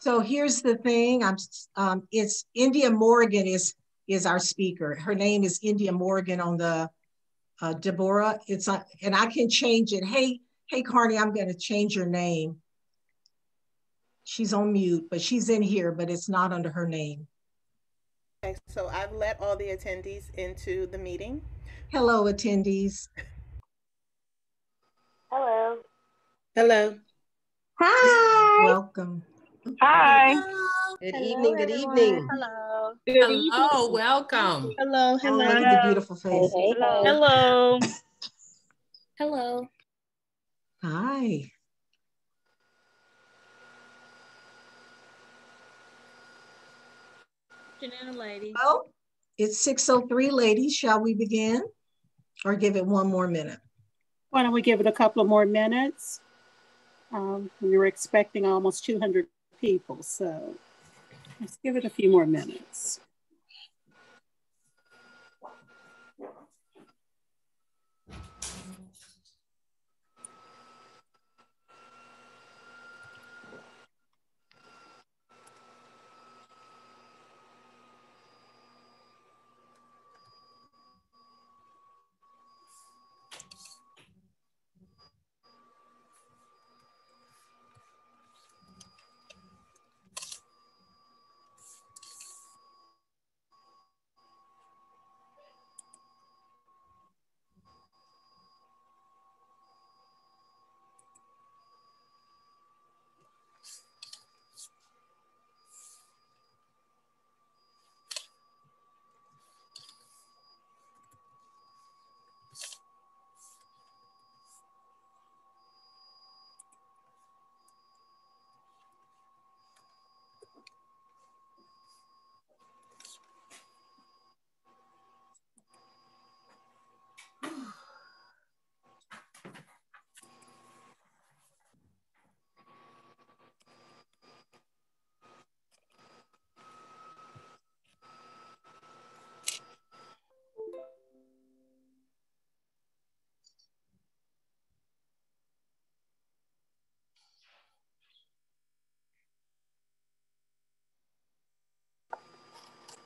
So here's the thing. I'm. Um, it's India Morgan is is our speaker. Her name is India Morgan on the uh, Deborah. It's on, and I can change it. Hey, hey, Carney, I'm going to change your name. She's on mute, but she's in here, but it's not under her name. Okay, so I've let all the attendees into the meeting. Hello, attendees. Hello. Hello. Hi. Welcome. Hi. Good Hello, evening. Good everyone. evening. Hello. Good Hello, welcome. Hello. Oh, Hello. look at the beautiful face. Hello. Hello. Hello. Hi. Afternoon, ladies. Well, it's 6.03, ladies. Shall we begin? Or give it one more minute? Why don't we give it a couple of more minutes? Um, we were expecting almost 200 people, so let's give it a few more minutes.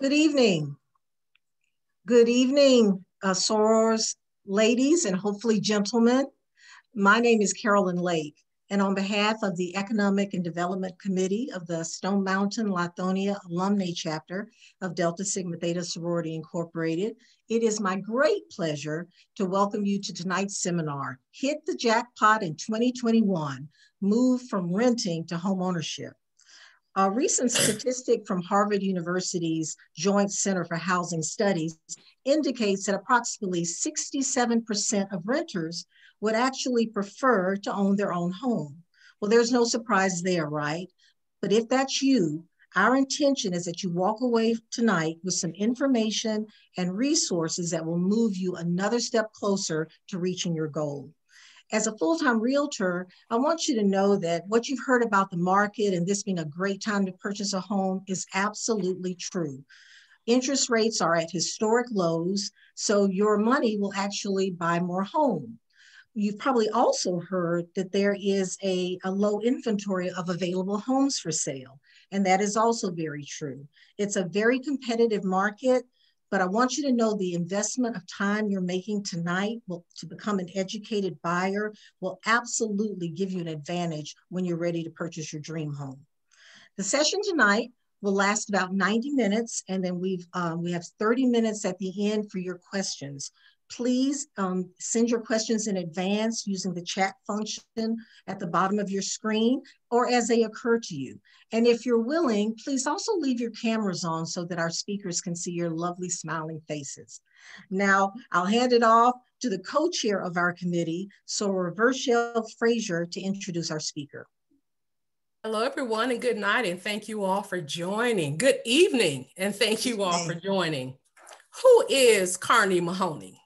Good evening. Good evening, uh, sorors, ladies, and hopefully gentlemen. My name is Carolyn Lake, and on behalf of the Economic and Development Committee of the Stone Mountain Lithonia Alumni Chapter of Delta Sigma Theta Sorority Incorporated, it is my great pleasure to welcome you to tonight's seminar, Hit the Jackpot in 2021, Move from Renting to Home Ownership. A recent statistic from Harvard University's Joint Center for Housing Studies indicates that approximately 67% of renters would actually prefer to own their own home. Well, there's no surprise there, right? But if that's you, our intention is that you walk away tonight with some information and resources that will move you another step closer to reaching your goal. As a full-time realtor, I want you to know that what you've heard about the market and this being a great time to purchase a home is absolutely true. Interest rates are at historic lows, so your money will actually buy more home. You've probably also heard that there is a, a low inventory of available homes for sale, and that is also very true. It's a very competitive market, but I want you to know the investment of time you're making tonight will, to become an educated buyer will absolutely give you an advantage when you're ready to purchase your dream home. The session tonight will last about 90 minutes, and then we've um, we have 30 minutes at the end for your questions. Please um, send your questions in advance using the chat function at the bottom of your screen or as they occur to you. And if you're willing, please also leave your cameras on so that our speakers can see your lovely smiling faces. Now, I'll hand it off to the co-chair of our committee, Soror Vershel Frazier, to introduce our speaker. Hello, everyone, and good night, and thank you all for joining. Good evening, and thank you all for joining. Who is Carney Mahoney?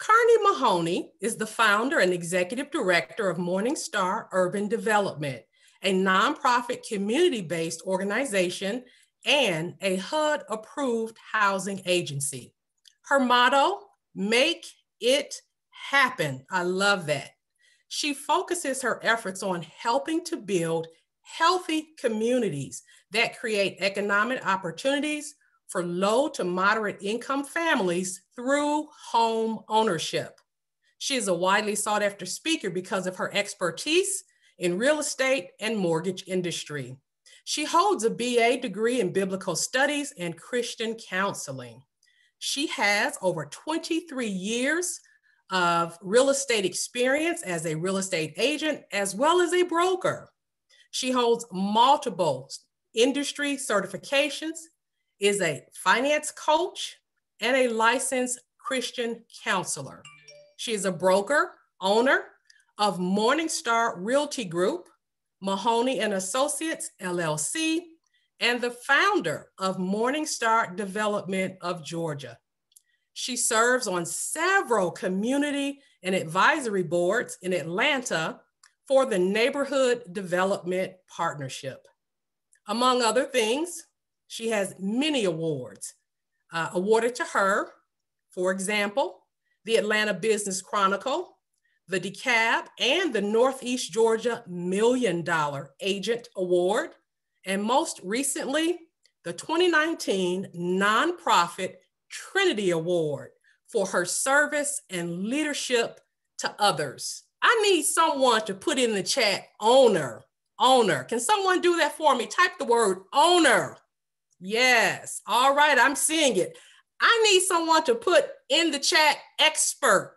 Carney Mahoney is the founder and executive director of Morningstar Urban Development, a nonprofit community-based organization and a HUD-approved housing agency. Her motto, make it happen. I love that. She focuses her efforts on helping to build healthy communities that create economic opportunities for low to moderate income families through home ownership. She is a widely sought after speaker because of her expertise in real estate and mortgage industry. She holds a BA degree in biblical studies and Christian counseling. She has over 23 years of real estate experience as a real estate agent as well as a broker. She holds multiple industry certifications, is a finance coach, and a licensed Christian counselor. She is a broker, owner of Morningstar Realty Group, Mahoney and Associates LLC, and the founder of Morningstar Development of Georgia. She serves on several community and advisory boards in Atlanta for the Neighborhood Development Partnership. Among other things, she has many awards uh, awarded to her. For example, the Atlanta Business Chronicle, the DeKalb, and the Northeast Georgia Million Dollar Agent Award, and most recently, the 2019 nonprofit Trinity Award for her service and leadership to others. I need someone to put in the chat owner, owner. Can someone do that for me? Type the word owner. Yes. All right, I'm seeing it. I need someone to put in the chat expert.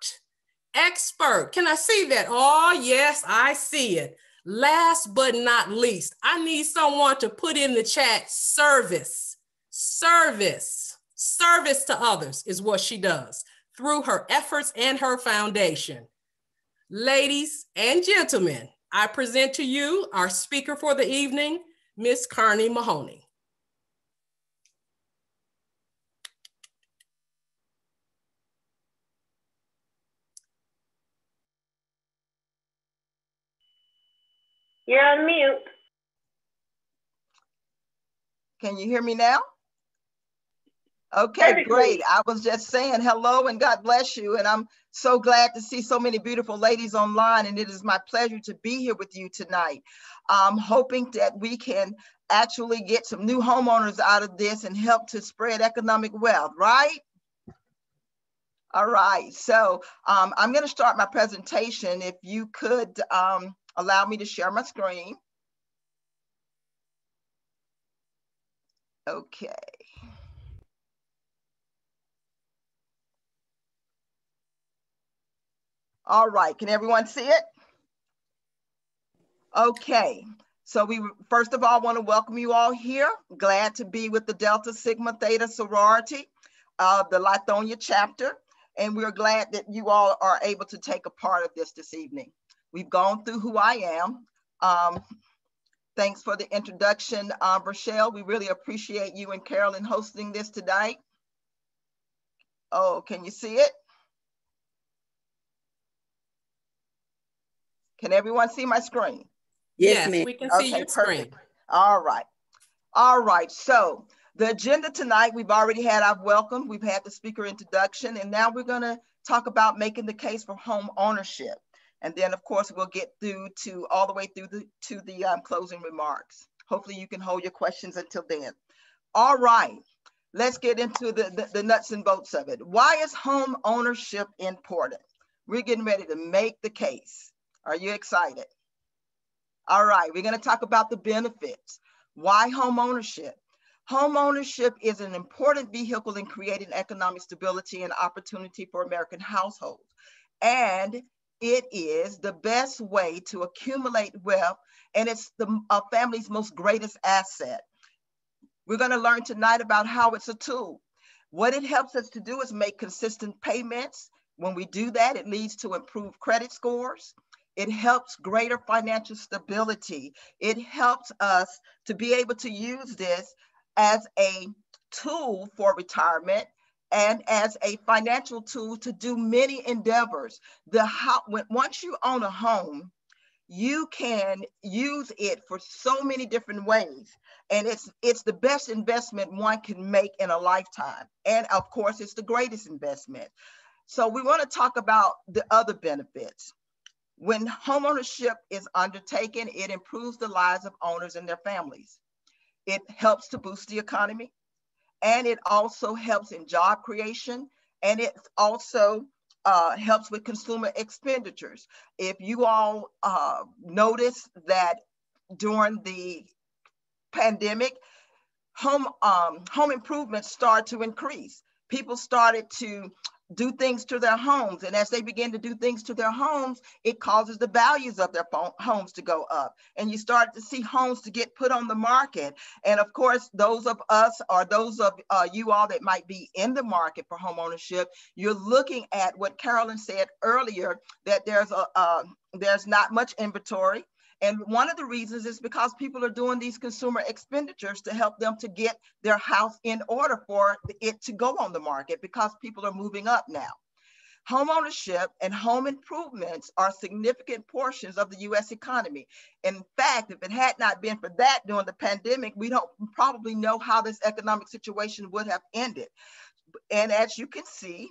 Expert. Can I see that? Oh, yes, I see it. Last but not least, I need someone to put in the chat service. Service. Service to others is what she does through her efforts and her foundation. Ladies and gentlemen, I present to you our speaker for the evening, Miss Carney Mahoney. You're on mute. Can you hear me now? Okay, Perfectly. great. I was just saying hello and God bless you. And I'm so glad to see so many beautiful ladies online. And it is my pleasure to be here with you tonight. I'm hoping that we can actually get some new homeowners out of this and help to spread economic wealth, right? All right, so um, I'm going to start my presentation. If you could um, allow me to share my screen. Okay. All right, can everyone see it? Okay, so we first of all want to welcome you all here. Glad to be with the Delta Sigma Theta sorority, uh, the Lithonia chapter, and we're glad that you all are able to take a part of this this evening. We've gone through who I am. Um, thanks for the introduction, uh, Rochelle. We really appreciate you and Carolyn hosting this tonight. Oh, can you see it? Can everyone see my screen? Yes, yes we can see okay, your screen. All right. All right. So the agenda tonight, we've already had our welcome. We've had the speaker introduction, and now we're going to talk about making the case for home ownership. And then, of course, we'll get through to all the way through the, to the um, closing remarks. Hopefully you can hold your questions until then. All right, let's get into the, the, the nuts and bolts of it. Why is home ownership important? We're getting ready to make the case. Are you excited? All right, we're going to talk about the benefits. Why home ownership? Home ownership is an important vehicle in creating economic stability and opportunity for American households. And it is the best way to accumulate wealth and it's the family's most greatest asset. We're going to learn tonight about how it's a tool. What it helps us to do is make consistent payments. When we do that, it leads to improved credit scores. It helps greater financial stability. It helps us to be able to use this as a tool for retirement and as a financial tool to do many endeavors. The how, once you own a home, you can use it for so many different ways. And it's it's the best investment one can make in a lifetime. And of course it's the greatest investment. So we want to talk about the other benefits. When homeownership is undertaken, it improves the lives of owners and their families. It helps to boost the economy, and it also helps in job creation, and it also uh, helps with consumer expenditures. If you all uh, notice that during the pandemic, home um, home improvements started to increase. People started to do things to their homes. And as they begin to do things to their homes, it causes the values of their homes to go up. And you start to see homes to get put on the market. And of course, those of us or those of uh, you all that might be in the market for home ownership, you're looking at what Carolyn said earlier, that there's a uh, there's not much inventory. And one of the reasons is because people are doing these consumer expenditures to help them to get their house in order for it to go on the market because people are moving up now. Home ownership and home improvements are significant portions of the US economy. In fact, if it had not been for that during the pandemic, we don't probably know how this economic situation would have ended. And as you can see,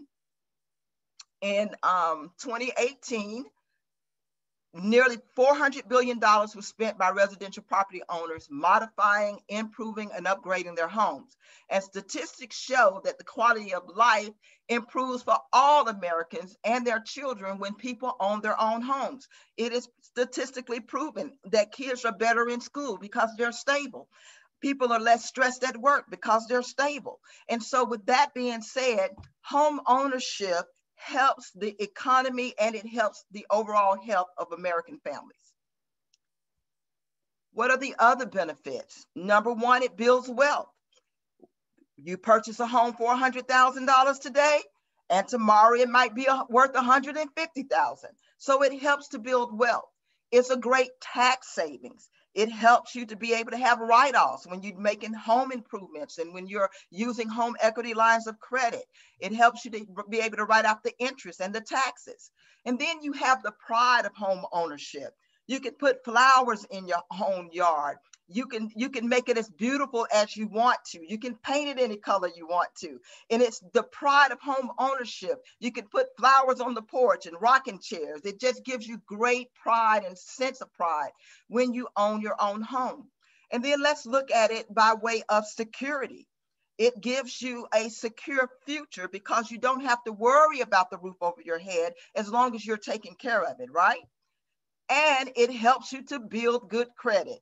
in um, 2018, Nearly $400 billion was spent by residential property owners modifying, improving, and upgrading their homes. And statistics show that the quality of life improves for all Americans and their children when people own their own homes. It is statistically proven that kids are better in school because they're stable. People are less stressed at work because they're stable. And so, with that being said, home ownership helps the economy and it helps the overall health of American families. What are the other benefits? Number one, it builds wealth. You purchase a home for $100,000 today, and tomorrow it might be worth 150,000. So it helps to build wealth. It's a great tax savings. It helps you to be able to have write-offs when you're making home improvements and when you're using home equity lines of credit. It helps you to be able to write off the interest and the taxes. And then you have the pride of home ownership. You can put flowers in your home yard you can you can make it as beautiful as you want to. You can paint it any color you want to. And it's the pride of home ownership. You can put flowers on the porch and rocking chairs. It just gives you great pride and sense of pride when you own your own home. And then let's look at it by way of security. It gives you a secure future because you don't have to worry about the roof over your head as long as you're taking care of it right? And it helps you to build good credit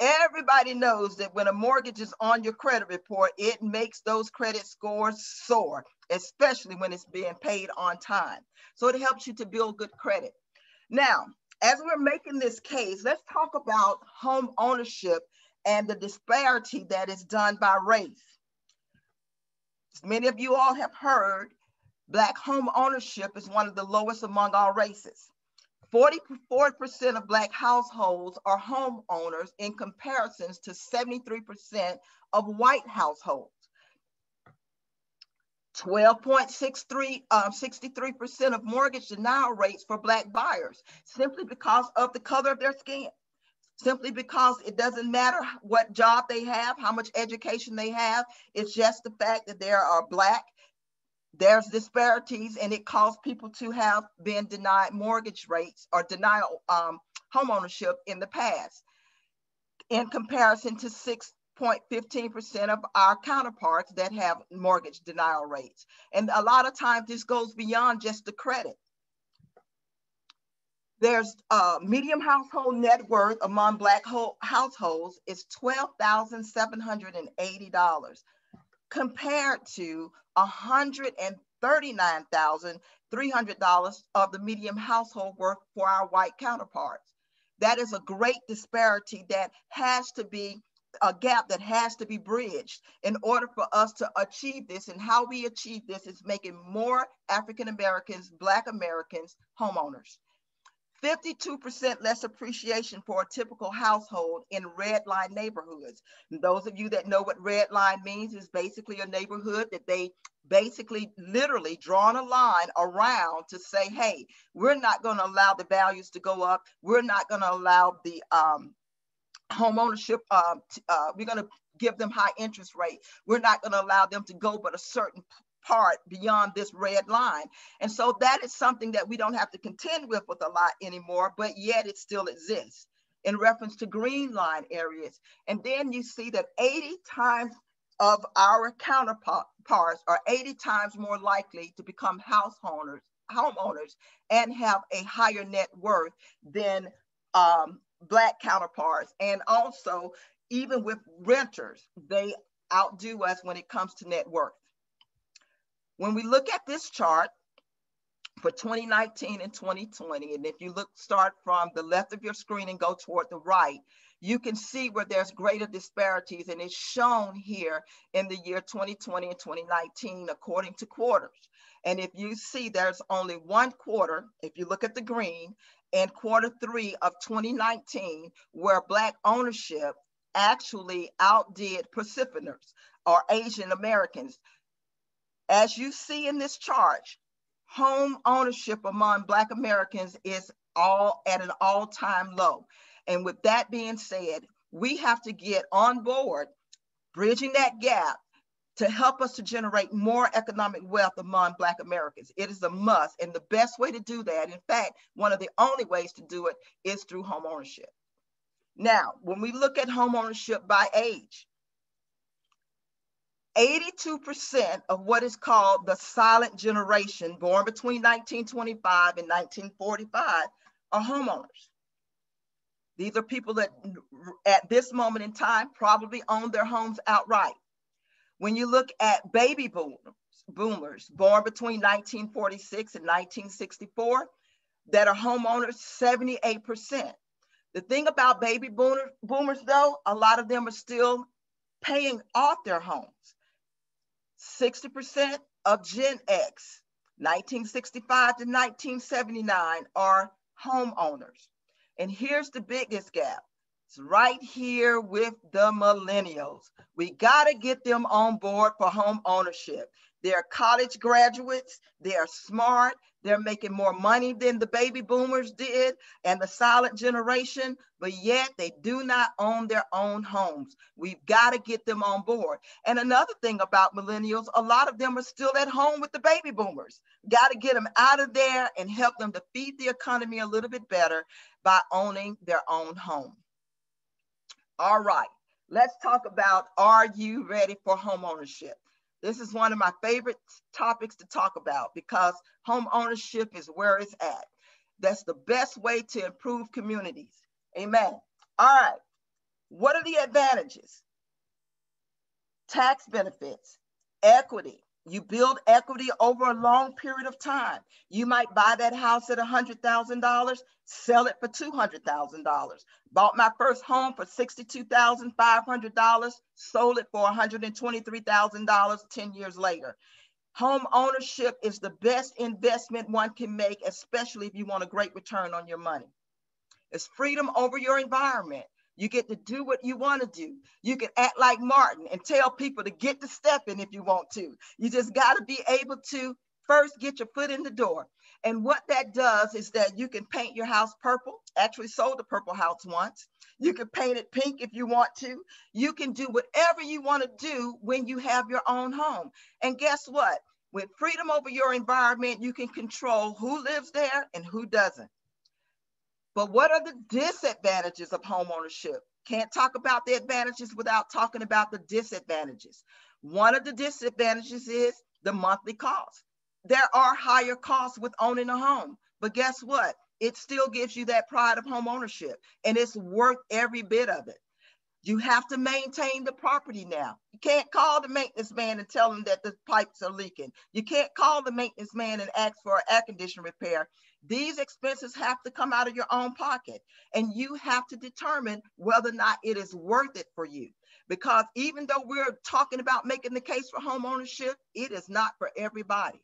Everybody knows that when a mortgage is on your credit report, it makes those credit scores soar, especially when it's being paid on time. So it helps you to build good credit. Now, as we're making this case, let's talk about home ownership and the disparity that is done by race. Many of you all have heard, Black home ownership is one of the lowest among all races. 44% of Black households are homeowners in comparisons to 73% of white households. 12.63, uh, 63% of mortgage denial rates for Black buyers, simply because of the color of their skin. Simply because it doesn't matter what job they have, how much education they have, it's just the fact that they are Black there's disparities and it caused people to have been denied mortgage rates or denial um, home ownership in the past in comparison to 6.15% of our counterparts that have mortgage denial rates. And a lot of times this goes beyond just the credit. There's uh, medium household net worth among Black households is $12,780 compared to $139,300 of the medium household worth for our white counterparts. That is a great disparity that has to be a gap that has to be bridged in order for us to achieve this. And how we achieve this is making more African Americans, Black Americans homeowners. 52% less appreciation for a typical household in red line neighborhoods. And those of you that know what red line means is basically a neighborhood that they basically literally drawn a line around to say, hey, we're not going to allow the values to go up. We're not going to allow the um, home ownership, uh, uh, we're going to give them high interest rate. We're not going to allow them to go but a certain part beyond this red line. And so that is something that we don't have to contend with with a lot anymore, but yet it still exists in reference to green line areas. And then you see that 80 times of our counterparts are 80 times more likely to become house owners, homeowners and have a higher net worth than um, Black counterparts. And also, even with renters, they outdo us when it comes to net worth. When we look at this chart for 2019 and 2020, and if you look, start from the left of your screen and go toward the right, you can see where there's greater disparities and it's shown here in the year 2020 and 2019 according to quarters. And if you see there's only one quarter, if you look at the green, and quarter three of 2019, where Black ownership actually outdid Pacificers or Asian Americans. As you see in this chart, home ownership among Black Americans is all at an all-time low. And with that being said, we have to get on board, bridging that gap to help us to generate more economic wealth among Black Americans. It is a must. And the best way to do that, in fact, one of the only ways to do it is through home ownership. Now, when we look at home ownership by age, 82% of what is called the silent generation, born between 1925 and 1945, are homeowners. These are people that at this moment in time probably own their homes outright. When you look at baby boomers, boomers born between 1946 and 1964 that are homeowners, 78%. The thing about baby boomer, boomers though, a lot of them are still paying off their homes. 60% of Gen X, 1965 to 1979, are homeowners. And here's the biggest gap. It's right here with the millennials. We got to get them on board for home ownership. They're college graduates, they're smart, they're making more money than the baby boomers did and the silent generation, but yet they do not own their own homes. We've got to get them on board. And another thing about millennials, a lot of them are still at home with the baby boomers. Got to get them out of there and help them to feed the economy a little bit better by owning their own home. All right, let's talk about are you ready for home ownership? This is one of my favorite topics to talk about because home ownership is where it's at. That's the best way to improve communities. Amen. All right. What are the advantages? Tax benefits, equity, you build equity over a long period of time. You might buy that house at $100,000, sell it for $200,000. Bought my first home for $62,500, sold it for $123,000 10 years later. Home ownership is the best investment one can make, especially if you want a great return on your money. It's freedom over your environment. You get to do what you want to do. You can act like Martin and tell people to get to stepping if you want to. You just got to be able to first get your foot in the door. And what that does is that you can paint your house purple. Actually sold a purple house once. You can paint it pink if you want to. You can do whatever you want to do when you have your own home. And guess what? With freedom over your environment, you can control who lives there and who doesn't. But what are the disadvantages of homeownership? Can't talk about the advantages without talking about the disadvantages. One of the disadvantages is the monthly cost. There are higher costs with owning a home, but guess what? It still gives you that pride of home ownership and it's worth every bit of it. You have to maintain the property now. You can't call the maintenance man and tell him that the pipes are leaking. You can't call the maintenance man and ask for an air conditioner repair. These expenses have to come out of your own pocket and you have to determine whether or not it is worth it for you. Because even though we're talking about making the case for home ownership, it is not for everybody.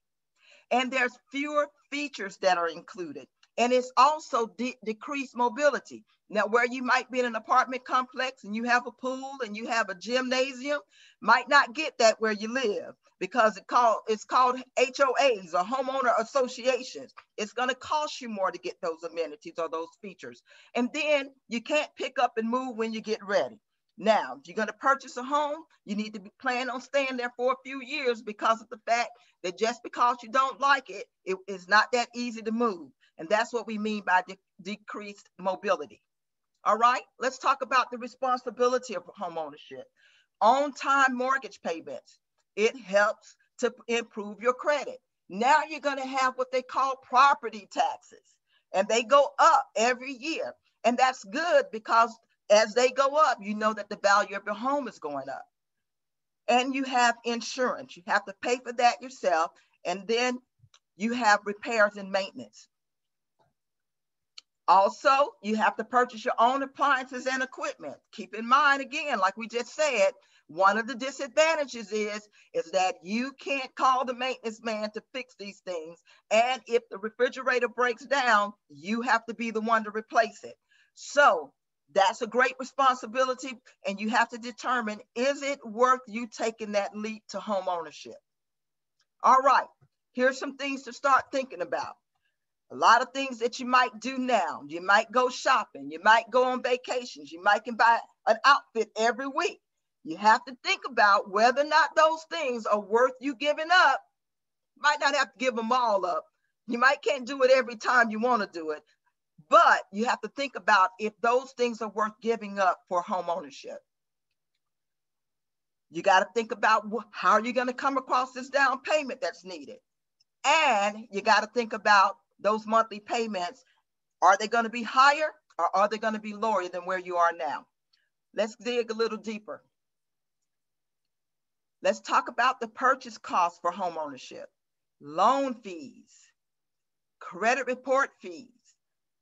And there's fewer features that are included. And it's also de decreased mobility. Now, where you might be in an apartment complex and you have a pool and you have a gymnasium, might not get that where you live because it called it's called HOAs or homeowner associations. It's going to cost you more to get those amenities or those features. And then you can't pick up and move when you get ready. Now, if you're going to purchase a home, you need to be plan on staying there for a few years because of the fact that just because you don't like it, it is not that easy to move. And that's what we mean by de decreased mobility. All right, let's talk about the responsibility of home ownership. On time mortgage payments, it helps to improve your credit. Now you're going to have what they call property taxes, and they go up every year. And that's good because as they go up, you know that the value of your home is going up. And you have insurance. You have to pay for that yourself. And then you have repairs and maintenance. Also, you have to purchase your own appliances and equipment. Keep in mind, again, like we just said, one of the disadvantages is, is that you can't call the maintenance man to fix these things. And if the refrigerator breaks down, you have to be the one to replace it. So that's a great responsibility. And you have to determine, is it worth you taking that leap to home ownership? All right, here's some things to start thinking about. A lot of things that you might do now. You might go shopping. You might go on vacations. You might can buy an outfit every week. You have to think about whether or not those things are worth you giving up. Might not have to give them all up. You might can't do it every time you want to do it, but you have to think about if those things are worth giving up for home ownership. You got to think about how are you going to come across this down payment that's needed. And you got to think about those monthly payments. Are they going to be higher or are they going to be lower than where you are now? Let's dig a little deeper. Let's talk about the purchase cost for home ownership, loan fees, credit report fees,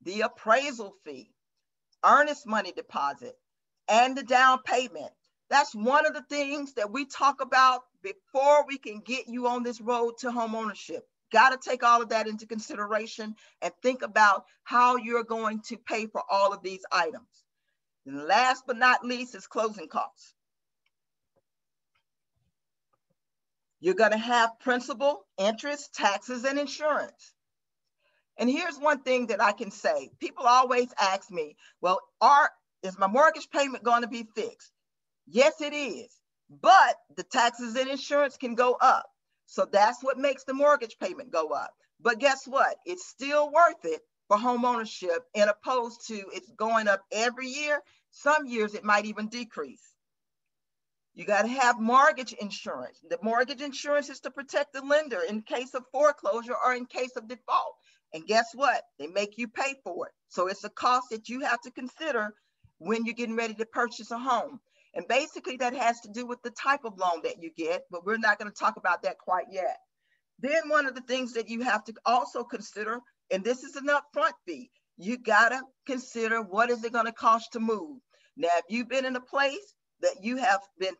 the appraisal fee, earnest money deposit, and the down payment. That's one of the things that we talk about before we can get you on this road to home ownership. Got to take all of that into consideration and think about how you're going to pay for all of these items. And last but not least is closing costs. You're going to have principal, interest, taxes, and insurance. And here's one thing that I can say. People always ask me, well, are, is my mortgage payment going to be fixed? Yes, it is. But the taxes and insurance can go up. So that's what makes the mortgage payment go up. But guess what? It's still worth it for home ownership and opposed to it's going up every year. Some years it might even decrease. You got to have mortgage insurance. The mortgage insurance is to protect the lender in case of foreclosure or in case of default. And guess what? They make you pay for it. So it's a cost that you have to consider when you're getting ready to purchase a home. And basically that has to do with the type of loan that you get, but we're not going to talk about that quite yet. Then one of the things that you have to also consider, and this is an upfront fee, you gotta consider what is it gonna cost to move. Now, if you've been in a place that you have been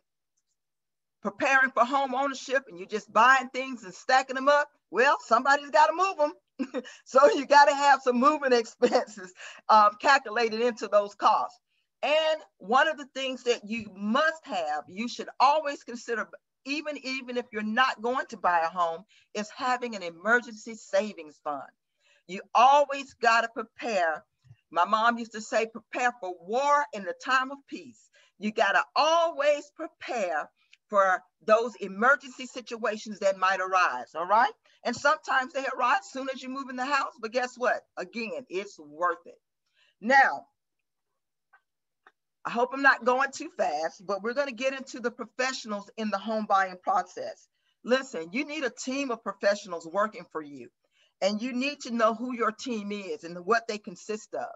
preparing for home ownership and you're just buying things and stacking them up, well, somebody's gotta move them. so you gotta have some moving expenses um, calculated into those costs. And one of the things that you must have, you should always consider, even, even if you're not going to buy a home, is having an emergency savings fund. You always got to prepare. My mom used to say, prepare for war in the time of peace. You got to always prepare for those emergency situations that might arise, all right? And sometimes they arise soon as you move in the house, but guess what? Again, it's worth it. Now, I hope I'm not going too fast, but we're going to get into the professionals in the home buying process. Listen, you need a team of professionals working for you, and you need to know who your team is and what they consist of.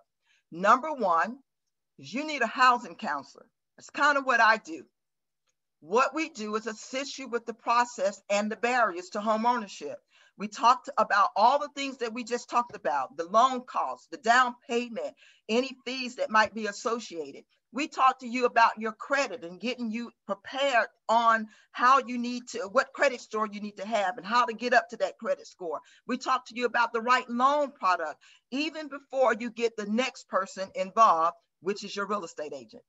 Number one is you need a housing counselor. That's kind of what I do. What we do is assist you with the process and the barriers to home ownership. We talked about all the things that we just talked about, the loan costs, the down payment, any fees that might be associated. We talked to you about your credit and getting you prepared on how you need to, what credit score you need to have and how to get up to that credit score. We talked to you about the right loan product, even before you get the next person involved, which is your real estate agent.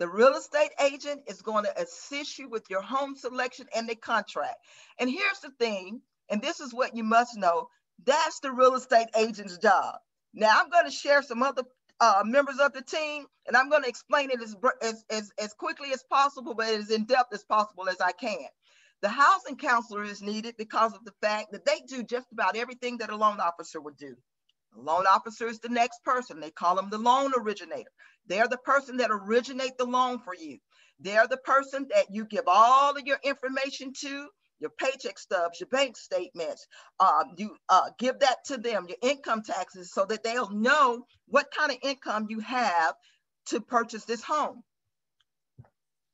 The real estate agent is going to assist you with your home selection and the contract. And here's the thing, and this is what you must know, that's the real estate agent's job. Now I'm going to share some other uh, members of the team, and I'm going to explain it as, as, as, as quickly as possible, but as in depth as possible as I can. The housing counselor is needed because of the fact that they do just about everything that a loan officer would do. The loan officer is the next person. They call them the loan originator. They're the person that originate the loan for you. They're the person that you give all of your information to your paycheck stubs, your bank statements. Um, you uh, give that to them, your income taxes, so that they'll know what kind of income you have to purchase this home.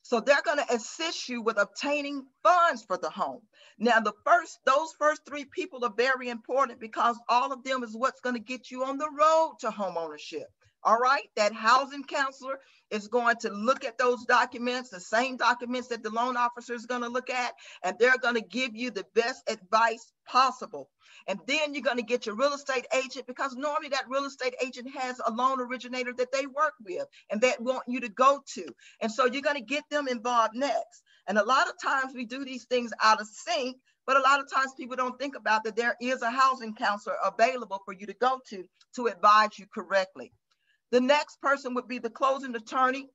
So they're going to assist you with obtaining funds for the home. Now, the first, those first three people are very important because all of them is what's going to get you on the road to home ownership. All right, that housing counselor is going to look at those documents, the same documents that the loan officer is going to look at, and they're going to give you the best advice possible. And then you're going to get your real estate agent because normally that real estate agent has a loan originator that they work with and that want you to go to. And so you're going to get them involved next. And a lot of times we do these things out of sync, but a lot of times people don't think about that there is a housing counselor available for you to go to to advise you correctly. The next person would be the closing attorney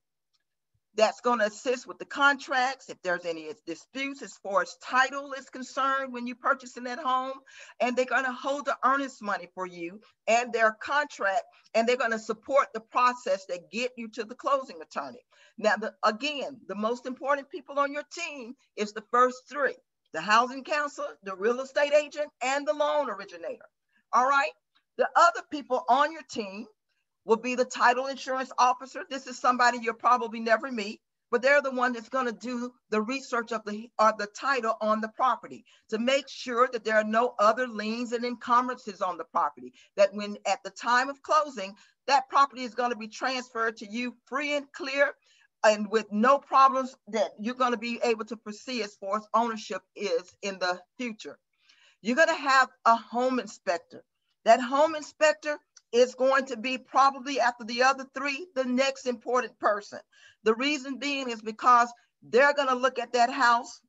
that's going to assist with the contracts, if there's any disputes as far as title is concerned when you're purchasing that home, and they're going to hold the earnest money for you and their contract, and they're going to support the process that get you to the closing attorney. Now, the, again, the most important people on your team is the first three, the housing counselor, the real estate agent, and the loan originator. All right. The other people on your team will be the title insurance officer. This is somebody you'll probably never meet, but they're the one that's going to do the research of the or the title on the property to make sure that there are no other liens and encumbrances on the property. That when at the time of closing, that property is going to be transferred to you free and clear and with no problems that you're going to be able to proceed as far as ownership is in the future. You're going to have a home inspector. That home inspector is going to be probably after the other three, the next important person. The reason being is because they're going to look at that house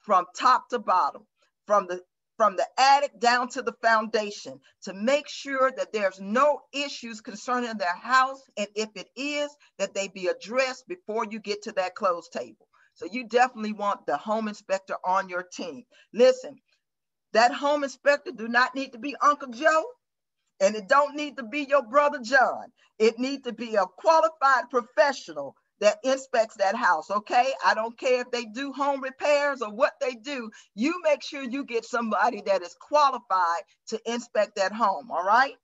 from top to bottom, from the from the attic down to the foundation to make sure that there's no issues concerning their house. And if it is, that they be addressed before you get to that close table. So you definitely want the home inspector on your team. Listen, that home inspector do not need to be Uncle Joe. And it don't need to be your brother John. It need to be a qualified professional that inspects that house, okay? I don't care if they do home repairs or what they do. You make sure you get somebody that is qualified to inspect that home, all right?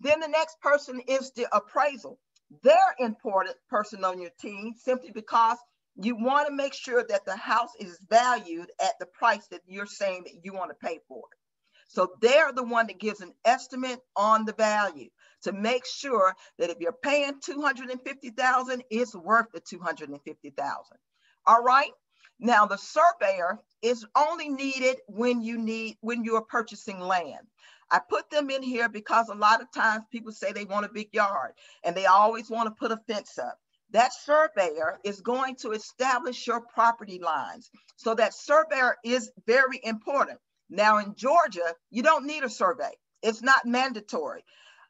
Then the next person is the appraisal. They're important person on your team simply because you want to make sure that the house is valued at the price that you're saying that you want to pay for it. So they're the one that gives an estimate on the value to make sure that if you're paying 250,000, it's worth the 250,000. All right. Now the surveyor is only needed when you need when you are purchasing land. I put them in here because a lot of times people say they want a big yard and they always want to put a fence up. That surveyor is going to establish your property lines. So that surveyor is very important. Now in Georgia, you don't need a survey. It's not mandatory,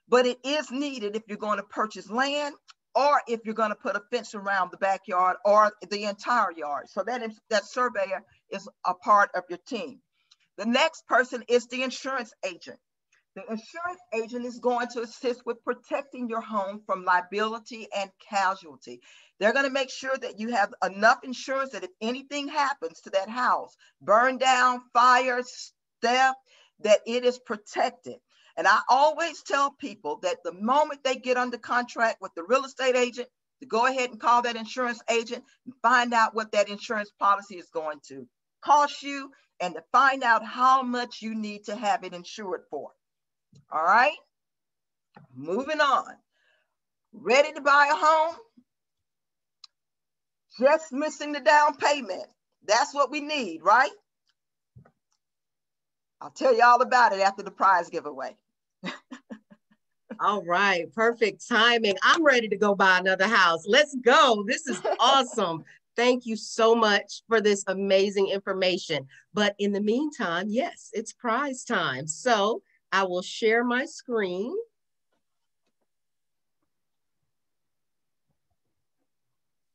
but it is needed if you're going to purchase land or if you're going to put a fence around the backyard or the entire yard. So that, is, that surveyor is a part of your team. The next person is the insurance agent. The insurance agent is going to assist with protecting your home from liability and casualty. They're going to make sure that you have enough insurance that if anything happens to that house, burn down, fire, theft, that it is protected. And I always tell people that the moment they get under contract with the real estate agent, to go ahead and call that insurance agent and find out what that insurance policy is going to cost you and to find out how much you need to have it insured for. All right, moving on. Ready to buy a home? Just missing the down payment. That's what we need, right? I'll tell you all about it after the prize giveaway. all right, perfect timing. I'm ready to go buy another house. Let's go. This is awesome. Thank you so much for this amazing information. But in the meantime, yes, it's prize time. So I will share my screen.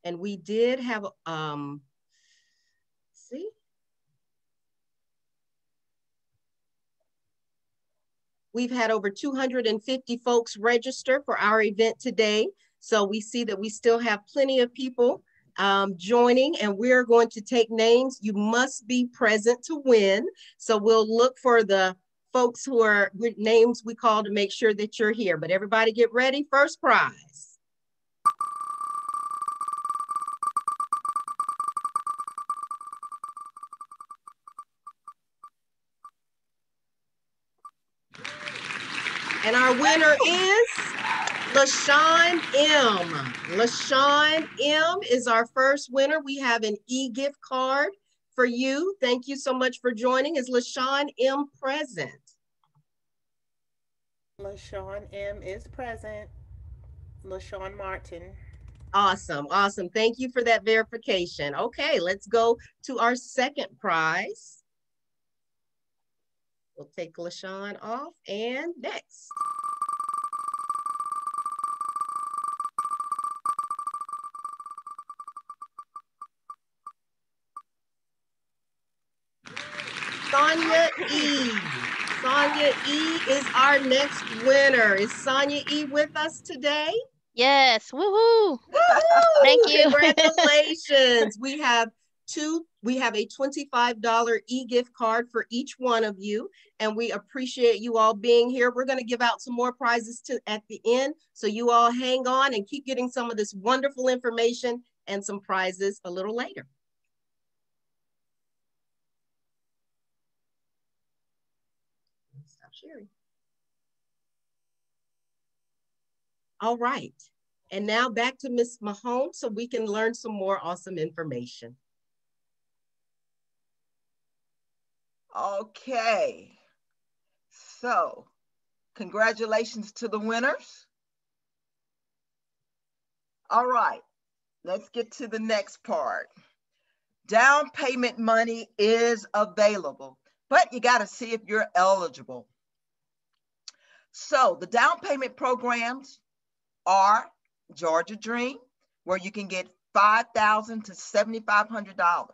And we did have, um, see, We've had over 250 folks register for our event today. So we see that we still have plenty of people um, joining and we're going to take names. You must be present to win. So we'll look for the folks who are names we call to make sure that you're here. But everybody get ready. First prize. And our winner is LaShawn M. LaShawn M is our first winner. We have an e-gift card for you. Thank you so much for joining. Is LaShawn M present? LaShawn M is present. LaShawn Martin. Awesome, awesome. Thank you for that verification. Okay, let's go to our second prize. We'll take LaShawn off and next. Sonia E. Sonia E is our next winner. Is Sonia E with us today? Yes. Woohoo! Thank you. Congratulations. we have two we have a $25 e-gift card for each one of you, and we appreciate you all being here. We're gonna give out some more prizes to, at the end, so you all hang on and keep getting some of this wonderful information and some prizes a little later. Stop sharing. All right, and now back to Ms. Mahone so we can learn some more awesome information. Okay. So, congratulations to the winners. All right, let's get to the next part. Down payment money is available, but you got to see if you're eligible. So, the down payment programs are Georgia Dream, where you can get $5,000 to $7,500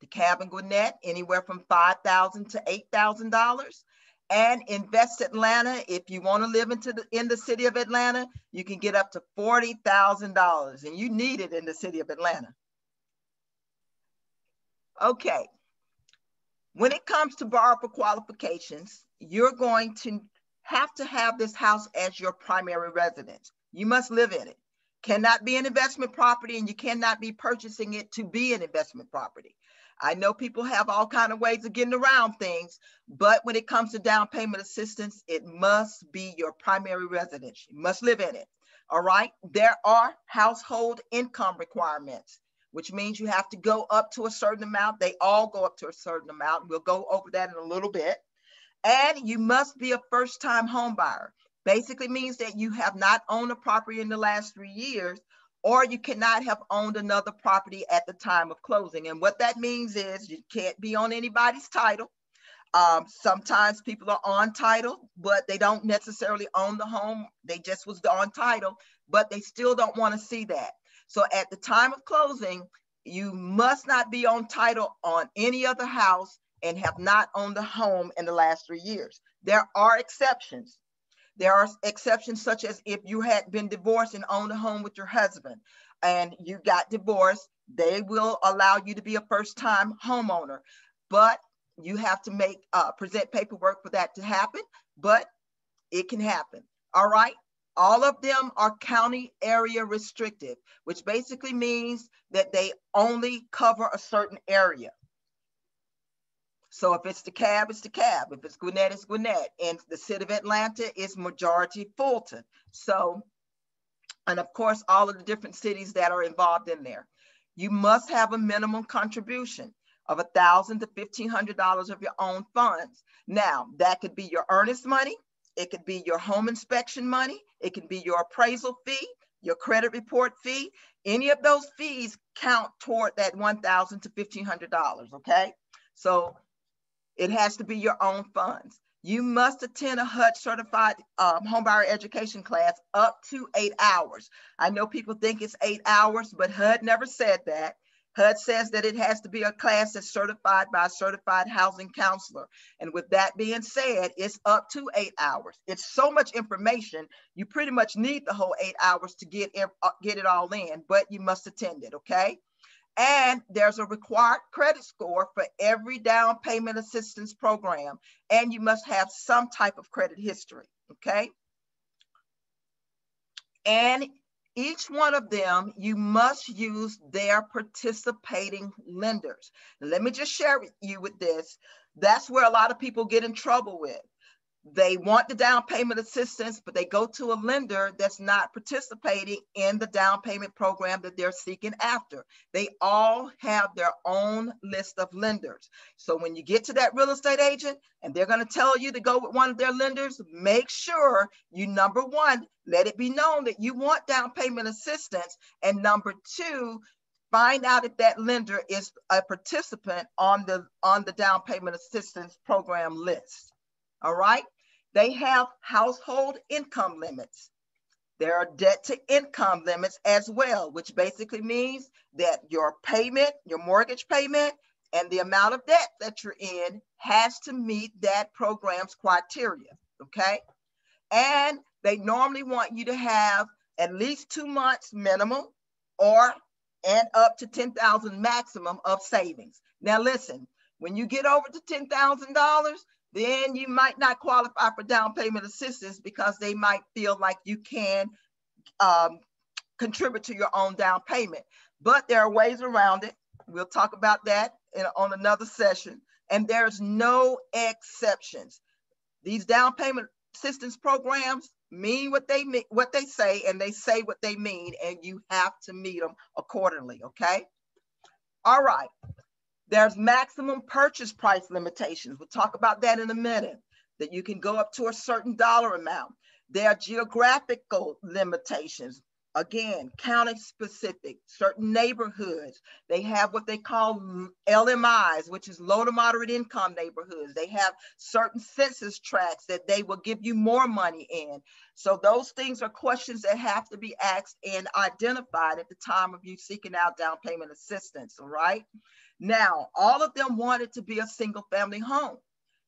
the Cabin Gwinnett, anywhere from $5,000 to $8,000. And Invest Atlanta, if you want to live into the, in the city of Atlanta, you can get up to $40,000 and you need it in the city of Atlanta. Okay, when it comes to borrow for qualifications, you're going to have to have this house as your primary residence. You must live in it. Cannot be an investment property and you cannot be purchasing it to be an investment property. I know people have all kind of ways of getting around things, but when it comes to down payment assistance, it must be your primary residence. You must live in it. All right. There are household income requirements, which means you have to go up to a certain amount. They all go up to a certain amount. We'll go over that in a little bit. And you must be a first time home buyer. Basically means that you have not owned a property in the last three years or you cannot have owned another property at the time of closing. And what that means is you can't be on anybody's title. Um, sometimes people are on title, but they don't necessarily own the home. They just was on title, but they still don't want to see that. So at the time of closing, you must not be on title on any other house and have not owned the home in the last three years. There are exceptions. There are exceptions such as if you had been divorced and owned a home with your husband and you got divorced, they will allow you to be a first time homeowner. But you have to make uh, present paperwork for that to happen, but it can happen. All right. All of them are county area restrictive, which basically means that they only cover a certain area. So if it's DeKalb, it's DeKalb. If it's Gwinnett, it's Gwinnett. And the city of Atlanta is majority Fulton. So, and of course, all of the different cities that are involved in there. You must have a minimum contribution of a thousand to fifteen hundred dollars of your own funds. Now, that could be your earnest money, it could be your home inspection money, it can be your appraisal fee, your credit report fee. Any of those fees count toward that one thousand to fifteen hundred dollars. Okay, so it has to be your own funds. you must attend a HUD certified um, homebuyer education class up to eight hours. I know people think it's eight hours, but HUD never said that. HUD says that it has to be a class that's certified by a certified housing counselor. And with that being said, it's up to eight hours. It's so much information, you pretty much need the whole eight hours to get, uh, get it all in, but you must attend it, okay? And there's a required credit score for every down payment assistance program. And you must have some type of credit history, okay? And each one of them, you must use their participating lenders. Let me just share with you with this. That's where a lot of people get in trouble with they want the down payment assistance, but they go to a lender that's not participating in the down payment program that they're seeking after. They all have their own list of lenders. So when you get to that real estate agent and they're going to tell you to go with one of their lenders, make sure you, number one, let it be known that you want down payment assistance. And number two, find out if that lender is a participant on the on the down payment assistance program list all right? They have household income limits. There are debt to income limits as well, which basically means that your payment, your mortgage payment, and the amount of debt that you're in has to meet that program's criteria, okay? And they normally want you to have at least two months minimum or and up to 10,000 maximum of savings. Now listen, when you get over to $10,000, then you might not qualify for down payment assistance because they might feel like you can um, contribute to your own down payment. But there are ways around it. We'll talk about that in, on another session. And there's no exceptions. These down payment assistance programs mean what they mean, what they say, and they say what they mean, and you have to meet them accordingly. Okay. All right. There's maximum purchase price limitations. We'll talk about that in a minute, that you can go up to a certain dollar amount. There are geographical limitations. Again, county specific, certain neighborhoods. They have what they call LMIs, which is low to moderate income neighborhoods. They have certain census tracts that they will give you more money in. So those things are questions that have to be asked and identified at the time of you seeking out down payment assistance, all right? Now, all of them wanted to be a single family home.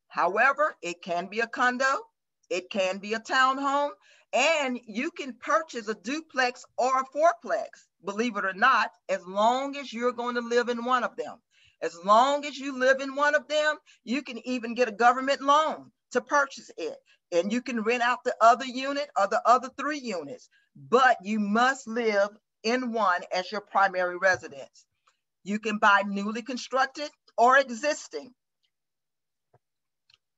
However, it can be a condo, it can be a townhome, and you can purchase a duplex or a fourplex, believe it or not, as long as you're going to live in one of them. As long as you live in one of them, you can even get a government loan to purchase it. And you can rent out the other unit or the other three units, but you must live in one as your primary residence. You can buy newly constructed or existing.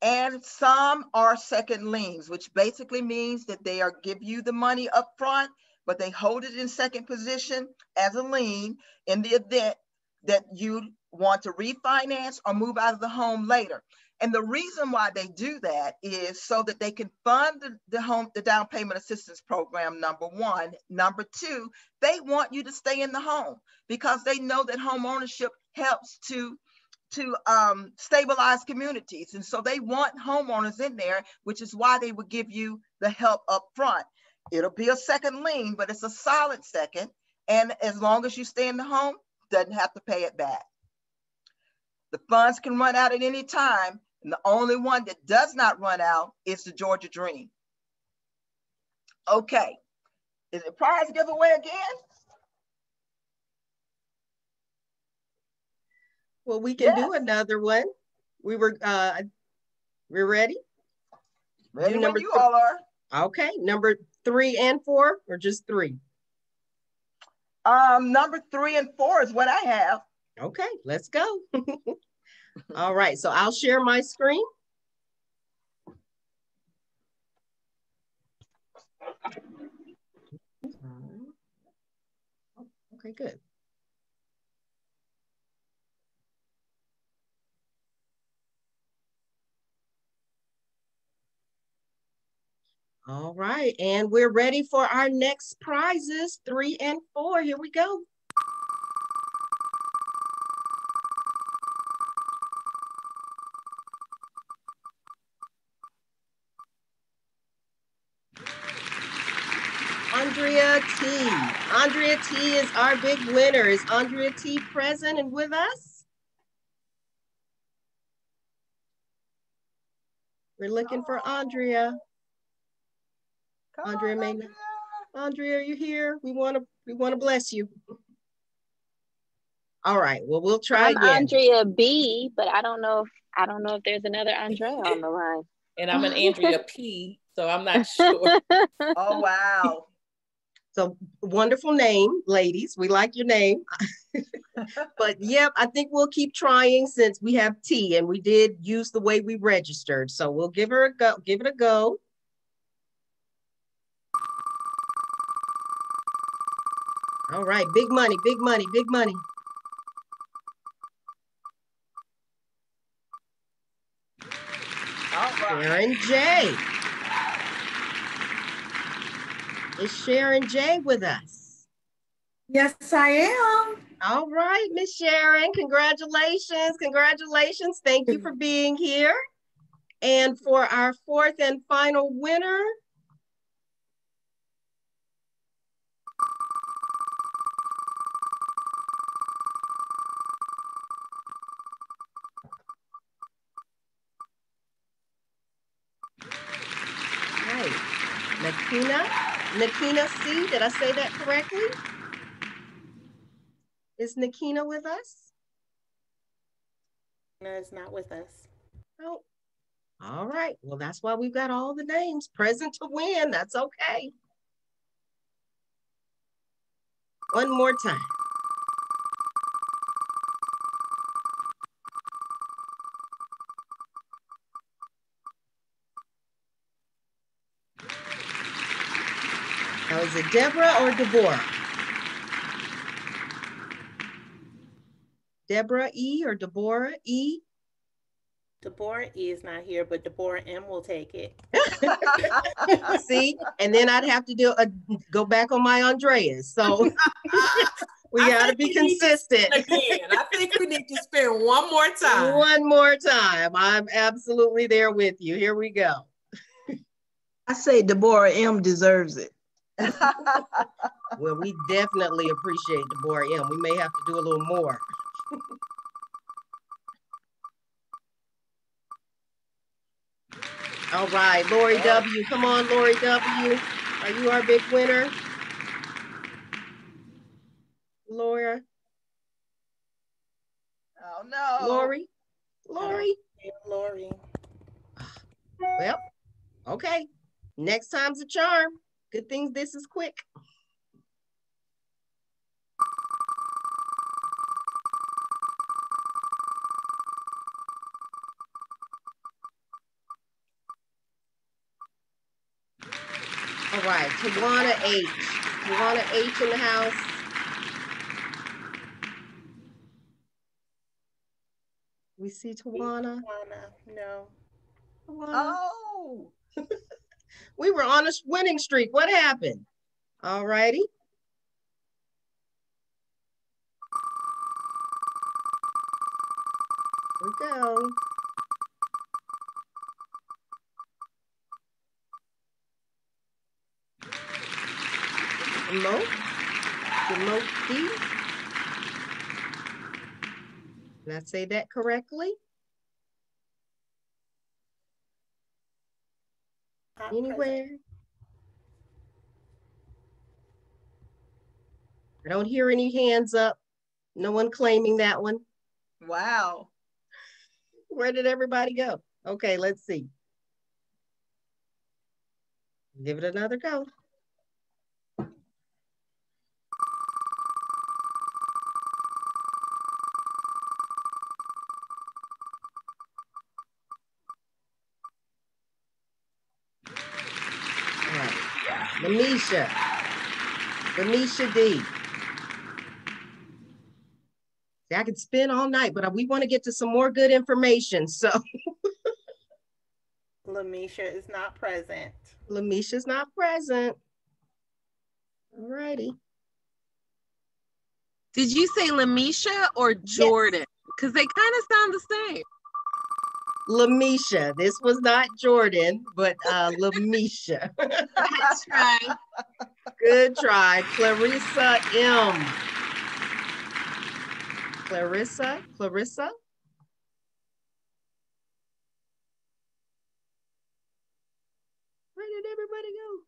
And some are second liens, which basically means that they are give you the money up front, but they hold it in second position as a lien in the event that you want to refinance or move out of the home later. And the reason why they do that is so that they can fund the, the, home, the down payment assistance program, number one. Number two, they want you to stay in the home because they know that home ownership helps to to um, stabilize communities. And so they want homeowners in there, which is why they would give you the help up front. It'll be a second lien, but it's a solid second. And as long as you stay in the home, doesn't have to pay it back. The funds can run out at any time. And the only one that does not run out is the Georgia Dream. Okay. Is it prize giveaway again? Well, we can yes. do another one. We were uh we're ready? Ready do number you all are. Okay, number three and four, or just three? Um, number three and four is what I have. Okay, let's go. All right, so I'll share my screen. Okay, good. All right, and we're ready for our next prizes, three and four. Here we go. Andrea T. Andrea T is our big winner. Is Andrea T present and with us? We're looking for Andrea. Come Andrea on, may Andrea. Andrea, are you here? We want to we want to bless you. All right. Well, we'll try I'm again. Andrea B, but I don't know if I don't know if there's another Andrea on the line. And I'm an Andrea P, so I'm not sure. Oh, wow. So wonderful name, ladies. We like your name. but yep, I think we'll keep trying since we have T and we did use the way we registered. So we'll give her a go, give it a go. All right, big money, big money, big money. All right. Sharon J. Is Sharon J with us? Yes, I am. All right, Miss Sharon, congratulations, congratulations. Thank you for being here. And for our fourth and final winner, Nakina, Nakina C, did I say that correctly? Is Nakina with us? No, is not with us. Oh, all right. Well, that's why we've got all the names present to win. That's okay. One more time. Is it Deborah or Deborah? Deborah E or Deborah E? Deborah E is not here, but Deborah M will take it. See, and then I'd have to do a go back on my Andreas. So we got to be we need to consistent. Again, I think we need to spend one more time. One more time. I'm absolutely there with you. Here we go. I say Deborah M deserves it. Well, we definitely appreciate Deborah M. We may have to do a little more. All right, Lori W. Come on, Lori W. Are you our big winner? Laura, Oh, no. Lori, Lori. Lori. Well, okay. Next time's a charm. Good things this is quick. All right, Tawana H. Tawana H in the house. We see Tawana. Tawana, no. Tawana. Oh. We were on a winning streak. What happened? All righty. We go. Remote D. Did I say that correctly? Not present. Anywhere? I don't hear any hands up. No one claiming that one. Wow. Where did everybody go? Okay, let's see. Give it another go. Lamisha. Lamisha D. See, I could spin all night, but we want to get to some more good information. So Lamisha is not present. Lamisha's not present. All righty. Did you say Lamisha or Jordan? Because they kind of sound the same. Lamisha. This was not Jordan, but uh, Lamisha. That's right. Good try. Clarissa M. Clarissa, Clarissa. Where did everybody go?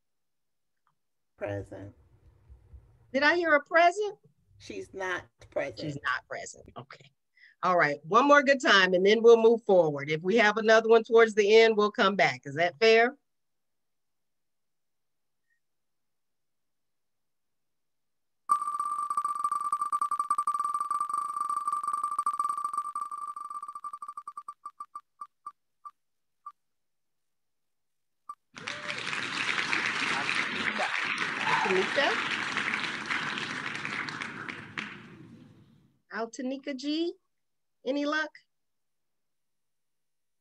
Present. Did I hear a present? She's not present. She's not present. Okay. All right. One more good time and then we'll move forward. If we have another one towards the end, we'll come back. Is that fair? Altanika? G? Any luck?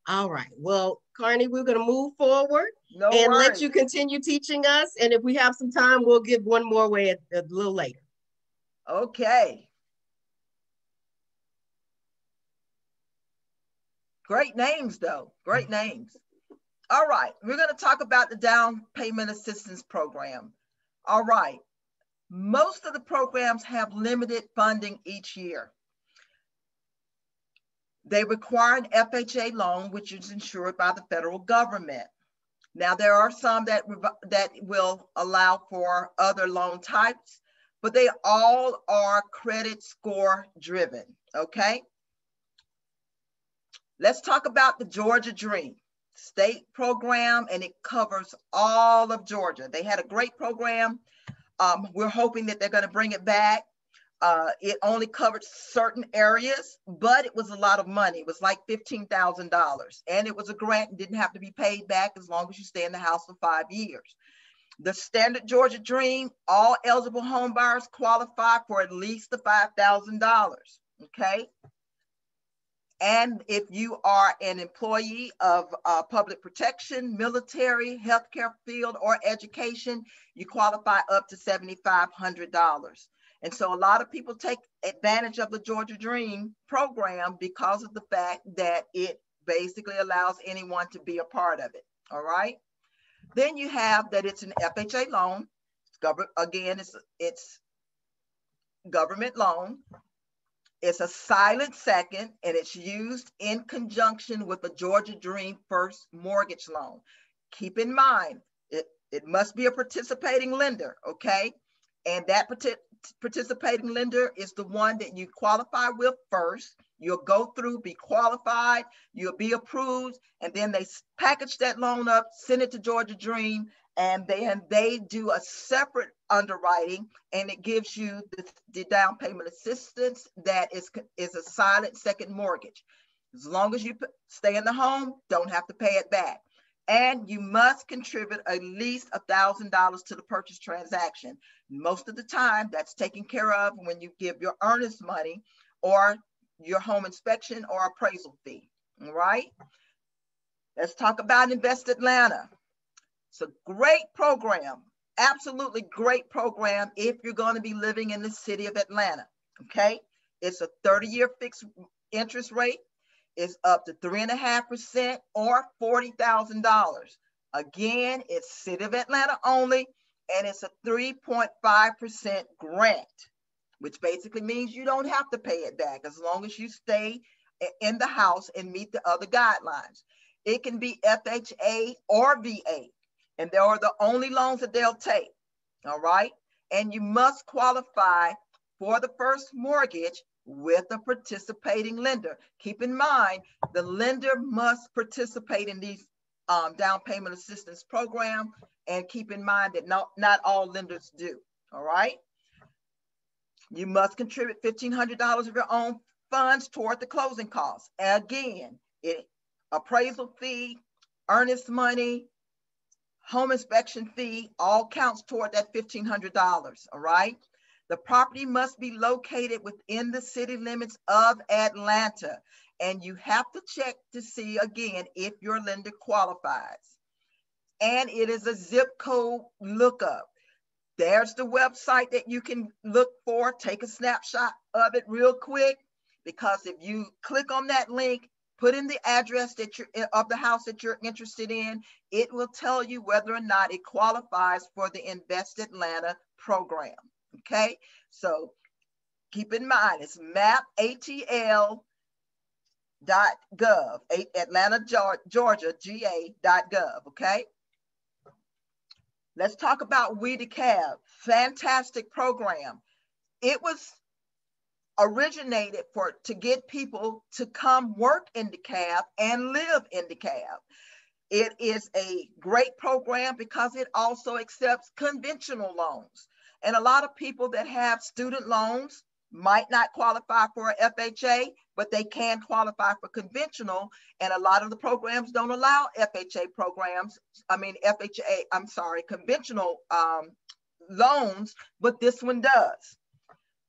All right. Well, Carney, we're going to move forward No and let you continue teaching us. And if we have some time, we'll give one more way a, a little later. Okay. Great names, though. Great names. All right, we're going to talk about the down payment assistance program. All right, most of the programs have limited funding each year. They require an FHA loan, which is insured by the federal government. Now, there are some that, that will allow for other loan types, but they all are credit score driven, okay? Let's talk about the Georgia Dream state program, and it covers all of Georgia. They had a great program. Um, we're hoping that they're going to bring it back. Uh, it only covered certain areas, but it was a lot of money. It was like $15,000. And it was a grant and didn't have to be paid back as long as you stay in the house for five years. The standard Georgia Dream, all eligible home buyers qualify for at least the $5,000. Okay. And if you are an employee of uh, public protection, military, healthcare field, or education, you qualify up to $7,500. And so a lot of people take advantage of the Georgia Dream program because of the fact that it basically allows anyone to be a part of it. All right. Then you have that it's an FHA loan. It's again, it's it's government loan. It's a silent second and it's used in conjunction with the Georgia Dream First Mortgage Loan. Keep in mind, it, it must be a participating lender, okay? And that participating lender is the one that you qualify with first. You'll go through, be qualified, you'll be approved, and then they package that loan up, send it to Georgia Dream, and then they do a separate underwriting and it gives you the, the down payment assistance that is, is a silent second mortgage. As long as you stay in the home, don't have to pay it back. And you must contribute at least a thousand dollars to the purchase transaction. Most of the time, that's taken care of when you give your earnest money or your home inspection or appraisal fee. All right. Let's talk about Invest Atlanta. It's a great program, absolutely great program if you're going to be living in the city of Atlanta. Okay. It's a 30 year fixed interest rate. It's up to three and a half percent or $40,000. Again, it's city of Atlanta only, and it's a 3.5% grant, which basically means you don't have to pay it back as long as you stay in the house and meet the other guidelines. It can be FHA or VA, and they are the only loans that they'll take. All right. And you must qualify for the first mortgage with a participating lender. Keep in mind, the lender must participate in these um, down payment assistance program, and keep in mind that not, not all lenders do. All right. You must contribute $1,500 of your own funds toward the closing costs. Again, it appraisal fee, earnest money, home inspection fee, all counts toward that $1,500, all right? The property must be located within the city limits of Atlanta. And you have to check to see again if your lender qualifies. And it is a zip code lookup. There's the website that you can look for. Take a snapshot of it real quick because if you click on that link, put in the address that you're of the house that you're interested in. It will tell you whether or not it qualifies for the Invest Atlanta program. Okay, so keep in mind it's mapatl.gov, Atlanta, Georgia, ga.gov. Okay. Let's talk about We DeKalb. Fantastic program. It was originated for to get people to come work in the DeKalb and live in the DeKalb. It is a great program because it also accepts conventional loans. And a lot of people that have student loans might not qualify for FHA, but they can qualify for conventional. And a lot of the programs don't allow FHA programs, I mean, FHA, I'm sorry, conventional um, loans, but this one does.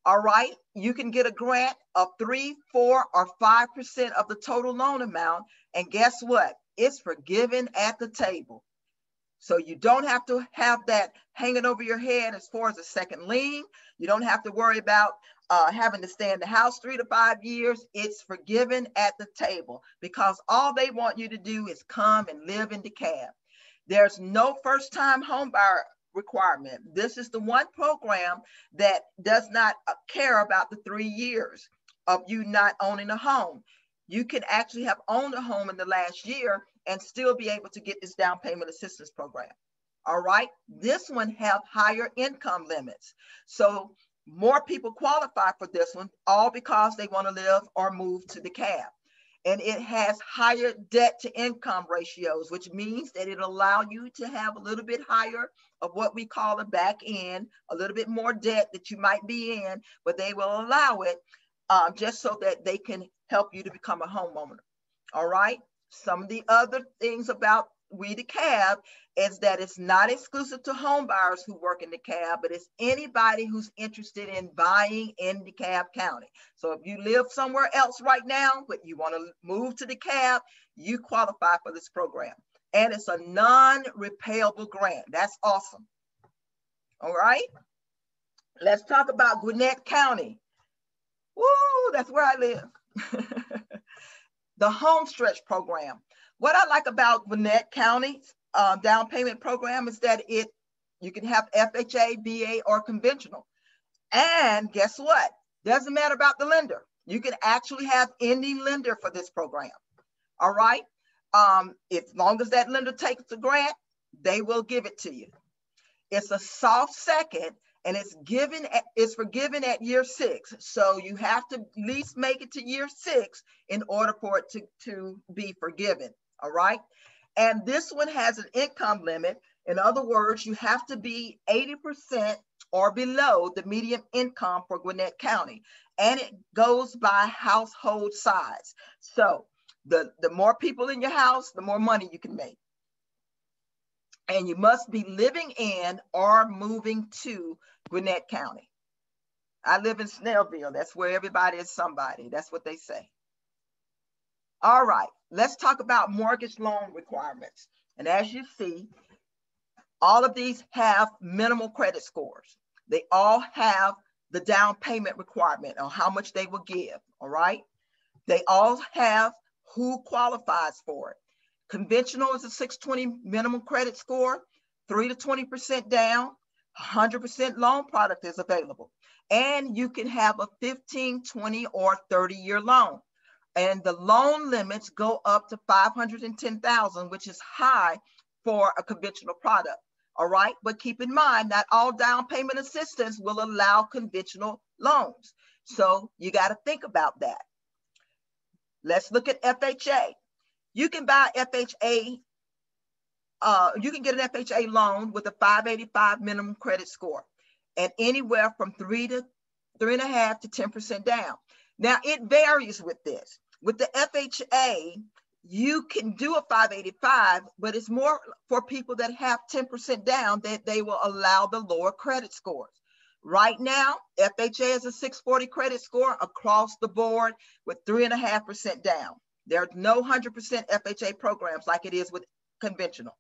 All right, you can get a grant of three, four, or 5% of the total loan amount. And guess what? It's forgiven at the table. So you don't have to have that hanging over your head as far as a second lien. You don't have to worry about uh, having to stay in the house three to five years. It's forgiven at the table because all they want you to do is come and live in DeKalb. There's no first time homebuyer requirement. This is the one program that does not uh, care about the three years of you not owning a home. You can actually have owned a home in the last year and still be able to get this down payment assistance program. All right, this one have higher income limits. So more people qualify for this one, all because they want to live or move to DeKalb and it has higher debt to income ratios, which means that it allow you to have a little bit higher of what we call a back end, a little bit more debt that you might be in, but they will allow it um, just so that they can help you to become a homeowner. All right. Some of the other things about we DeKalb is that it's not exclusive to home buyers who work in DeKalb, but it's anybody who's interested in buying in DeKalb County. So if you live somewhere else right now, but you want to move to DeKalb, you qualify for this program. And it's a non-repayable grant. That's awesome. All right. Let's talk about Gwinnett County. Woo, that's where I live. the home stretch program. What I like about Gwinnett County uh, down payment program is that it you can have FHA, VA, or conventional. And guess what? Doesn't matter about the lender. You can actually have any lender for this program. All right. Um, as long as that lender takes the grant, they will give it to you. It's a soft second and it's given at, it's forgiven at year six. So you have to at least make it to year six in order for it to, to be forgiven. All right. And this one has an income limit. In other words, you have to be 80% or below the median income for Gwinnett County. And it goes by household size. So the, the more people in your house, the more money you can make. And you must be living in or moving to Gwinnett County. I live in Snellville. That's where everybody is somebody. That's what they say. All right, let's talk about mortgage loan requirements. And as you see, all of these have minimal credit scores. They all have the down payment requirement on how much they will give, all right? They all have who qualifies for it. Conventional is a 620 minimum credit score, 3 to 20% down, 100% loan product is available. And you can have a 15, 20, or 30 year loan and the loan limits go up to 510,000, which is high for a conventional product. All right, but keep in mind that all down payment assistance will allow conventional loans. So you got to think about that. Let's look at FHA. You can buy FHA, uh, you can get an FHA loan with a 585 minimum credit score and anywhere from three to three and a half to 10% down. Now it varies with this. With the FHA, you can do a 585, but it's more for people that have 10% down that they will allow the lower credit scores. Right now, FHA has a 640 credit score across the board with three and a half percent down. There's no 100% FHA programs like it is with conventional.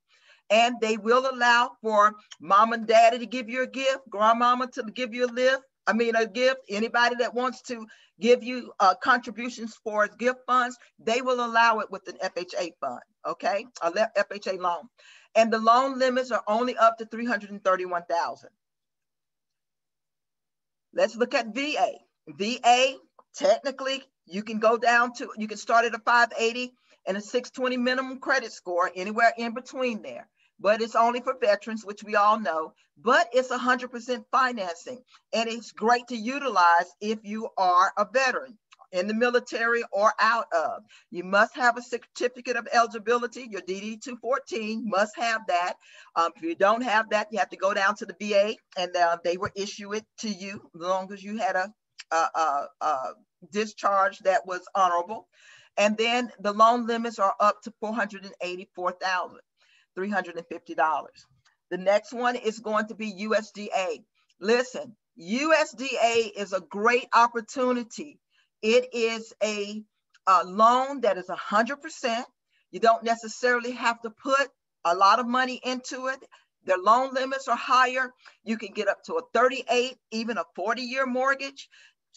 And they will allow for mom and daddy to give you a gift, grandmama to give you a lift, I mean, a gift, anybody that wants to give you uh, contributions for gift funds, they will allow it with an FHA fund, okay? A FHA loan. And the loan limits are only up to 331,000. Let's look at VA. VA, technically, you can go down to, you can start at a 580 and a 620 minimum credit score, anywhere in between there but it's only for veterans, which we all know, but it's 100% financing. And it's great to utilize if you are a veteran in the military or out of. You must have a certificate of eligibility. Your DD 214 must have that. Um, if you don't have that, you have to go down to the VA and uh, they will issue it to you as long as you had a, a, a, a discharge that was honorable. And then the loan limits are up to 484,000. $350. The next one is going to be USDA. Listen, USDA is a great opportunity. It is a, a loan that is 100%. You don't necessarily have to put a lot of money into it. Their loan limits are higher. You can get up to a 38, even a 40 year mortgage.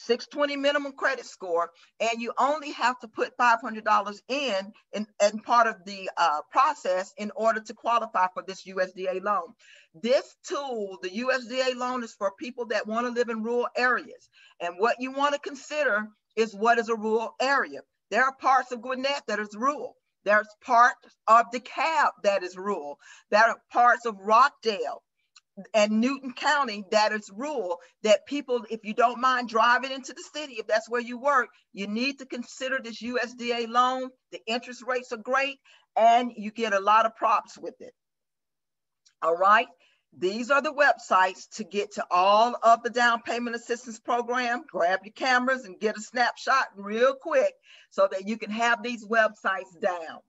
620 minimum credit score, and you only have to put $500 in, in, in part of the uh, process in order to qualify for this USDA loan. This tool, the USDA loan, is for people that want to live in rural areas. And what you want to consider is what is a rural area. There are parts of Gwinnett that is rural. There's parts of DeKalb that is rural. There are parts of Rockdale and Newton County that is rural, that people, if you don't mind driving into the city, if that's where you work, you need to consider this USDA loan. The interest rates are great and you get a lot of props with it. All right. These are the websites to get to all of the down payment assistance program. Grab your cameras and get a snapshot real quick so that you can have these websites down.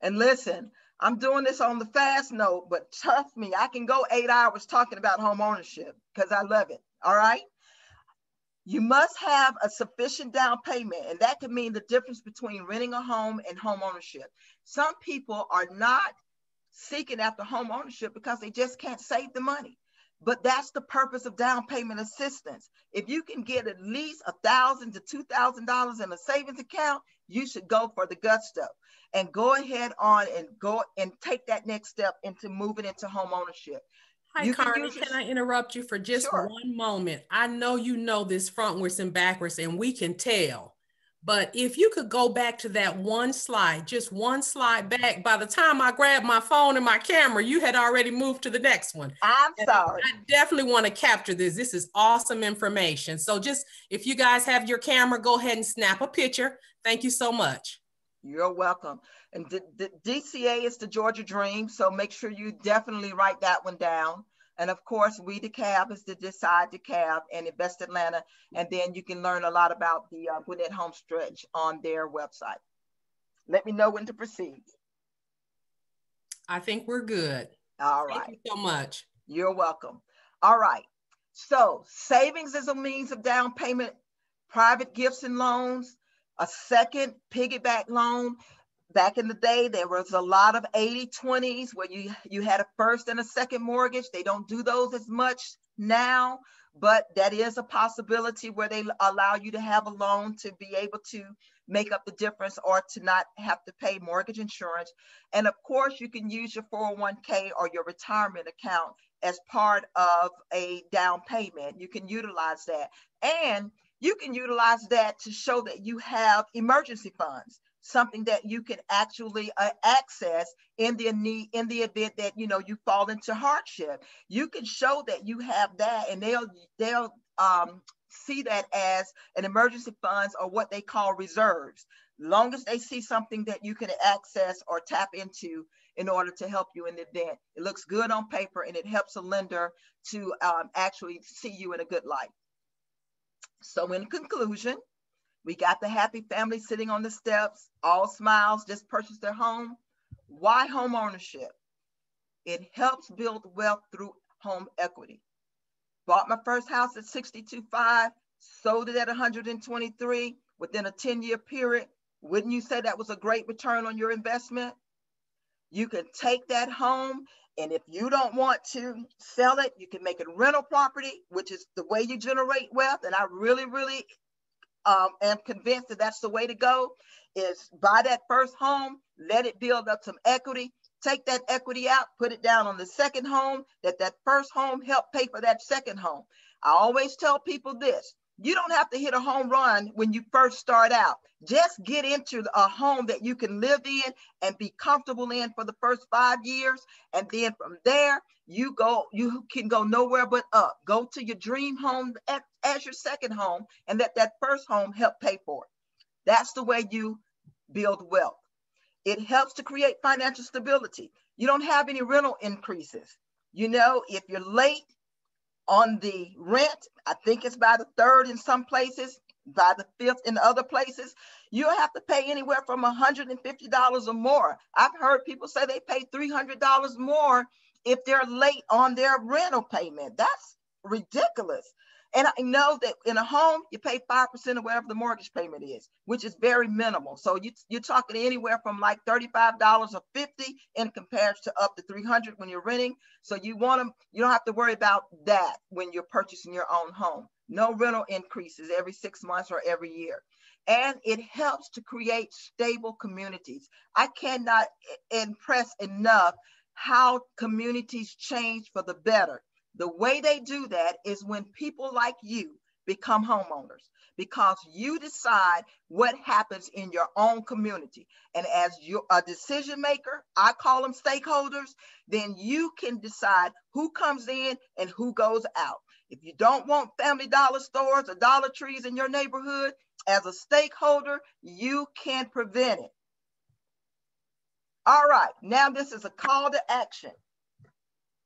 And listen, I'm doing this on the fast note, but tough me, I can go eight hours talking about home ownership because I love it. All right. You must have a sufficient down payment, and that can mean the difference between renting a home and home ownership. Some people are not seeking after home ownership because they just can't save the money. But that's the purpose of down payment assistance. If you can get at least a thousand to two thousand dollars in a savings account, you should go for the gusto and go ahead on and go and take that next step into moving into home ownership. Hi, you Carly, can, can I interrupt you for just sure. one moment? I know you know this frontwards and backwards, and we can tell. But if you could go back to that one slide, just one slide back, by the time I grabbed my phone and my camera, you had already moved to the next one. I'm and sorry. I definitely want to capture this. This is awesome information. So just if you guys have your camera, go ahead and snap a picture. Thank you so much. You're welcome. And the, the DCA is the Georgia Dream, so make sure you definitely write that one down. And of course, We DeKalb is the Decide DeKalb and Invest Atlanta. And then you can learn a lot about the uh, Gwinnett Homestretch on their website. Let me know when to proceed. I think we're good. All right. Thank you so much. You're welcome. All right. So savings is a means of down payment, private gifts and loans, a second piggyback loan. Back in the day, there was a lot of 80 20s where you, you had a first and a second mortgage. They don't do those as much now, but that is a possibility where they allow you to have a loan to be able to make up the difference or to not have to pay mortgage insurance. And of course, you can use your 401k or your retirement account as part of a down payment. You can utilize that. And you can utilize that to show that you have emergency funds something that you can actually uh, access in the need in the event that you know you fall into hardship. You can show that you have that and they'll they'll um, see that as an emergency funds or what they call reserves. Long as they see something that you can access or tap into in order to help you in the event it looks good on paper and it helps a lender to um, actually see you in a good light. So in conclusion, we got the happy family sitting on the steps, all smiles, just purchased their home. Why home ownership? It helps build wealth through home equity. Bought my first house at 62.5, sold it at 123 within a 10 year period. Wouldn't you say that was a great return on your investment? You can take that home and if you don't want to sell it, you can make it rental property, which is the way you generate wealth. And I really, really um, am convinced that that's the way to go is buy that first home, let it build up some equity, take that equity out, put it down on the second home, that that first home help pay for that second home. I always tell people this, you don't have to hit a home run when you first start out. Just get into a home that you can live in and be comfortable in for the first five years. And then from there, you go, you can go nowhere but up. Go to your dream home as your second home and let that first home help pay for it. That's the way you build wealth. It helps to create financial stability. You don't have any rental increases. You know, if you're late on the rent, I think it's by the third in some places, by the fifth in other places, you have to pay anywhere from $150 or more. I've heard people say they pay $300 more if they're late on their rental payment. That's ridiculous. And I know that in a home, you pay 5% of whatever the mortgage payment is, which is very minimal. So you, you're talking anywhere from like $35 or 50 in comparison to up to 300 when you're renting. So you want to, you don't have to worry about that when you're purchasing your own home. No rental increases every six months or every year. And it helps to create stable communities. I cannot impress enough how communities change for the better the way they do that is when people like you become homeowners because you decide what happens in your own community. And as you're a decision maker, I call them stakeholders, then you can decide who comes in and who goes out. If you don't want family dollar stores or Dollar Trees in your neighborhood, as a stakeholder, you can prevent it. All right, now this is a call to action.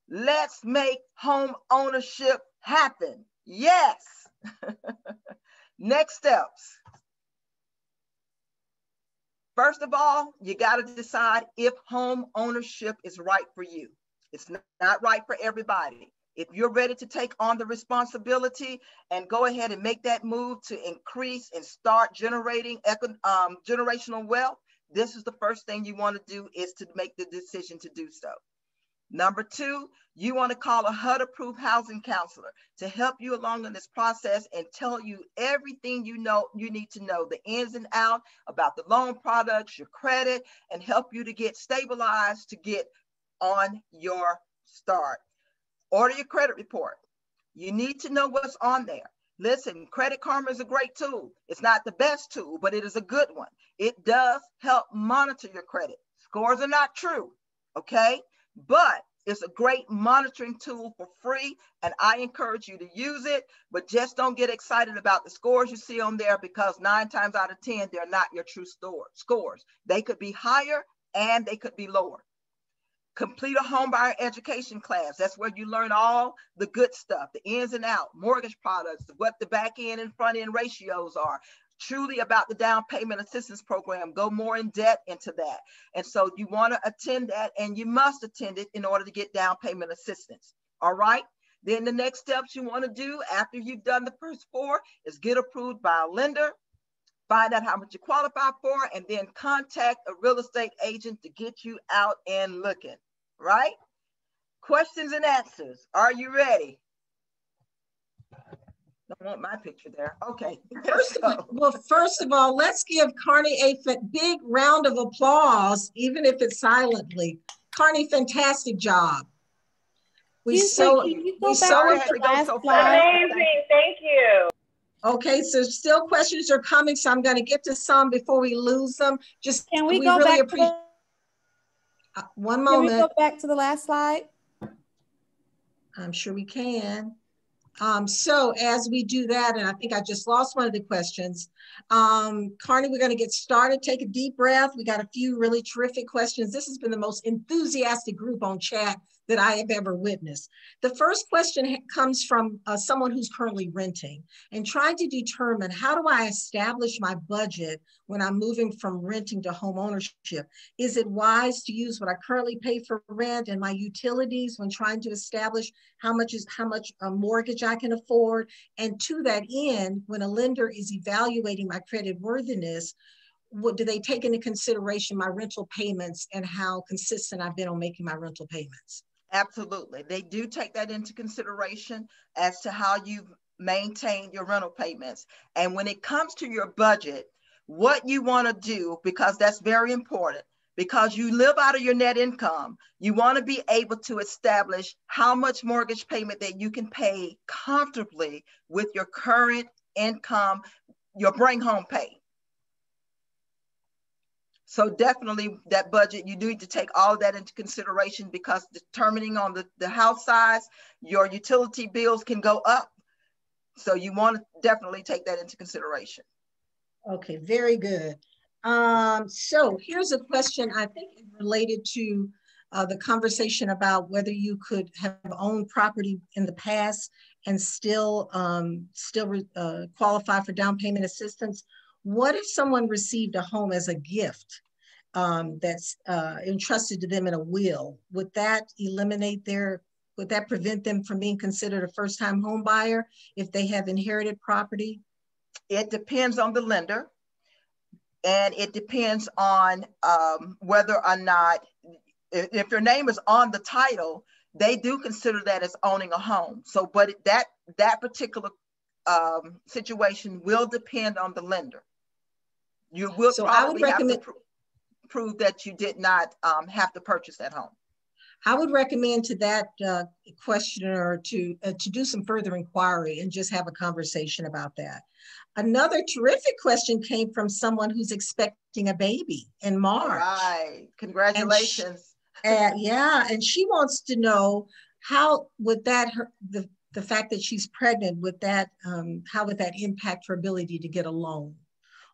Let's make home ownership happen. Yes. Next steps. First of all, you got to decide if home ownership is right for you. It's not right for everybody. If you're ready to take on the responsibility and go ahead and make that move to increase and start generating um, generational wealth, this is the first thing you want to do is to make the decision to do so. Number two, you want to call a HUD approved housing counselor to help you along in this process and tell you everything you know you need to know, the ins and out about the loan products, your credit, and help you to get stabilized to get on your start. Order your credit report. You need to know what's on there. Listen, Credit Karma is a great tool. It's not the best tool, but it is a good one. It does help monitor your credit. Scores are not true, okay? But it's a great monitoring tool for free and I encourage you to use it, but just don't get excited about the scores you see on there because nine times out of 10, they're not your true store, scores. They could be higher and they could be lower. Complete a homebuyer education class. That's where you learn all the good stuff, the ins and out, mortgage products, what the back end and front end ratios are, truly about the down payment assistance program, go more in depth into that. And so you want to attend that and you must attend it in order to get down payment assistance. All right. Then the next steps you want to do after you've done the first four is get approved by a lender, find out how much you qualify for, and then contact a real estate agent to get you out and looking, right? Questions and answers. Are you ready? Don't want my picture there. Okay. First of, well, first of all, let's give Carney a big round of applause, even if it's silently. Carney, fantastic job. We so we so amazing. Thank you. Okay, so still questions are coming, so I'm going to get to some before we lose them. Just can we, we go really back? To the, uh, one moment. Can we go back to the last slide? I'm sure we can. Um, so as we do that, and I think I just lost one of the questions, um, Carney, we're going to get started. Take a deep breath. We got a few really terrific questions. This has been the most enthusiastic group on chat that I have ever witnessed. The first question comes from uh, someone who's currently renting and trying to determine how do I establish my budget when I'm moving from renting to home ownership? Is it wise to use what I currently pay for rent and my utilities when trying to establish how much is how much a mortgage I can afford? And to that end, when a lender is evaluating my credit worthiness, what do they take into consideration my rental payments and how consistent I've been on making my rental payments? Absolutely. They do take that into consideration as to how you've maintained your rental payments. And when it comes to your budget, what you want to do, because that's very important, because you live out of your net income, you want to be able to establish how much mortgage payment that you can pay comfortably with your current income, your bring home pay. So definitely that budget, you do need to take all that into consideration because determining on the, the house size, your utility bills can go up. So you want to definitely take that into consideration. Okay, very good. Um, so here's a question I think related to uh, the conversation about whether you could have owned property in the past and still um, still uh, qualify for down payment assistance. What if someone received a home as a gift um, that's uh, entrusted to them in a will? Would that eliminate their, would that prevent them from being considered a first time home buyer if they have inherited property? It depends on the lender and it depends on um, whether or not, if your name is on the title, they do consider that as owning a home. So, but that, that particular um, situation will depend on the lender. You will so probably I would recommend, have to pr prove that you did not um, have to purchase that home. I would recommend to that uh, questioner to uh, to do some further inquiry and just have a conversation about that. Another terrific question came from someone who's expecting a baby in March. All right, congratulations. And she, uh, yeah, and she wants to know how would that her, the the fact that she's pregnant would that um, how would that impact her ability to get a loan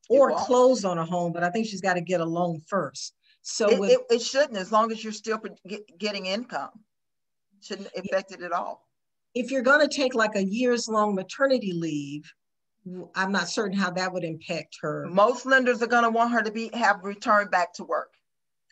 or close on a home but i think she's got to get a loan first. So it, with, it, it, shouldn't as long as you're still get, getting income. Shouldn't affect it at all. If you're going to take like a years long maternity leave i'm not certain how that would impact her. Most lenders are going to want her to be have returned back to work.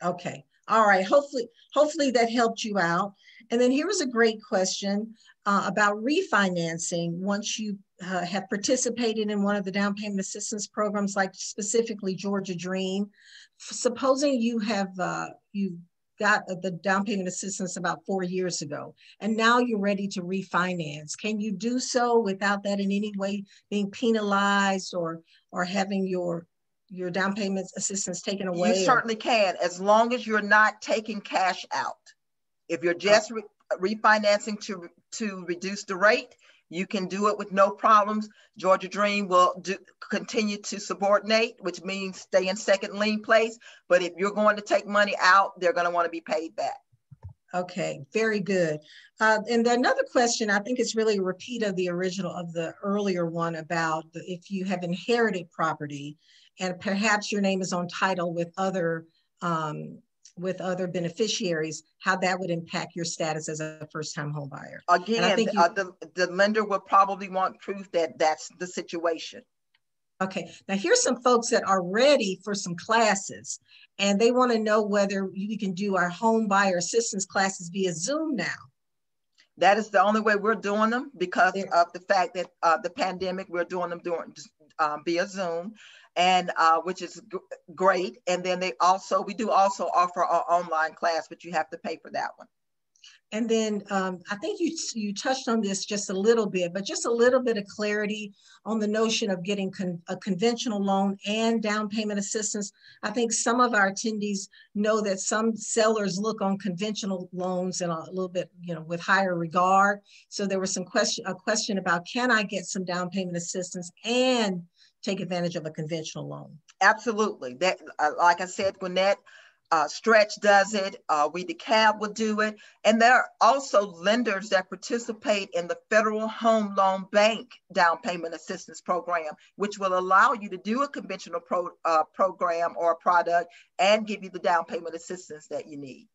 Okay. All right. Hopefully hopefully that helped you out. And then here was a great question uh, about refinancing once you uh, have participated in one of the down payment assistance programs, like specifically Georgia Dream. Supposing you have uh, you got the down payment assistance about four years ago, and now you're ready to refinance. Can you do so without that in any way being penalized or or having your your down payment assistance taken away? You certainly can, as long as you're not taking cash out. If you're just re refinancing to, to reduce the rate, you can do it with no problems. Georgia Dream will do, continue to subordinate, which means stay in second lien place. But if you're going to take money out, they're going to want to be paid back. Okay, very good. Uh, and another question, I think it's really a repeat of the original, of the earlier one about the, if you have inherited property and perhaps your name is on title with other um, with other beneficiaries, how that would impact your status as a first-time home buyer. Again, I think you, uh, the, the lender will probably want proof that that's the situation. Okay, now here's some folks that are ready for some classes and they wanna know whether we can do our home buyer assistance classes via Zoom now. That is the only way we're doing them because of the fact that uh, the pandemic, we're doing them doing, um, via Zoom and uh, which is great. And then they also, we do also offer our online class, but you have to pay for that one. And then um, I think you, you touched on this just a little bit, but just a little bit of clarity on the notion of getting con a conventional loan and down payment assistance. I think some of our attendees know that some sellers look on conventional loans and a little bit, you know, with higher regard. So there was some question, a question about, can I get some down payment assistance and take advantage of a conventional loan? Absolutely. That, uh, like I said, Gwinnett, uh, Stretch does it. Uh, we DeKalb will do it. And there are also lenders that participate in the Federal Home Loan Bank down payment assistance program, which will allow you to do a conventional pro, uh, program or product and give you the down payment assistance that you need.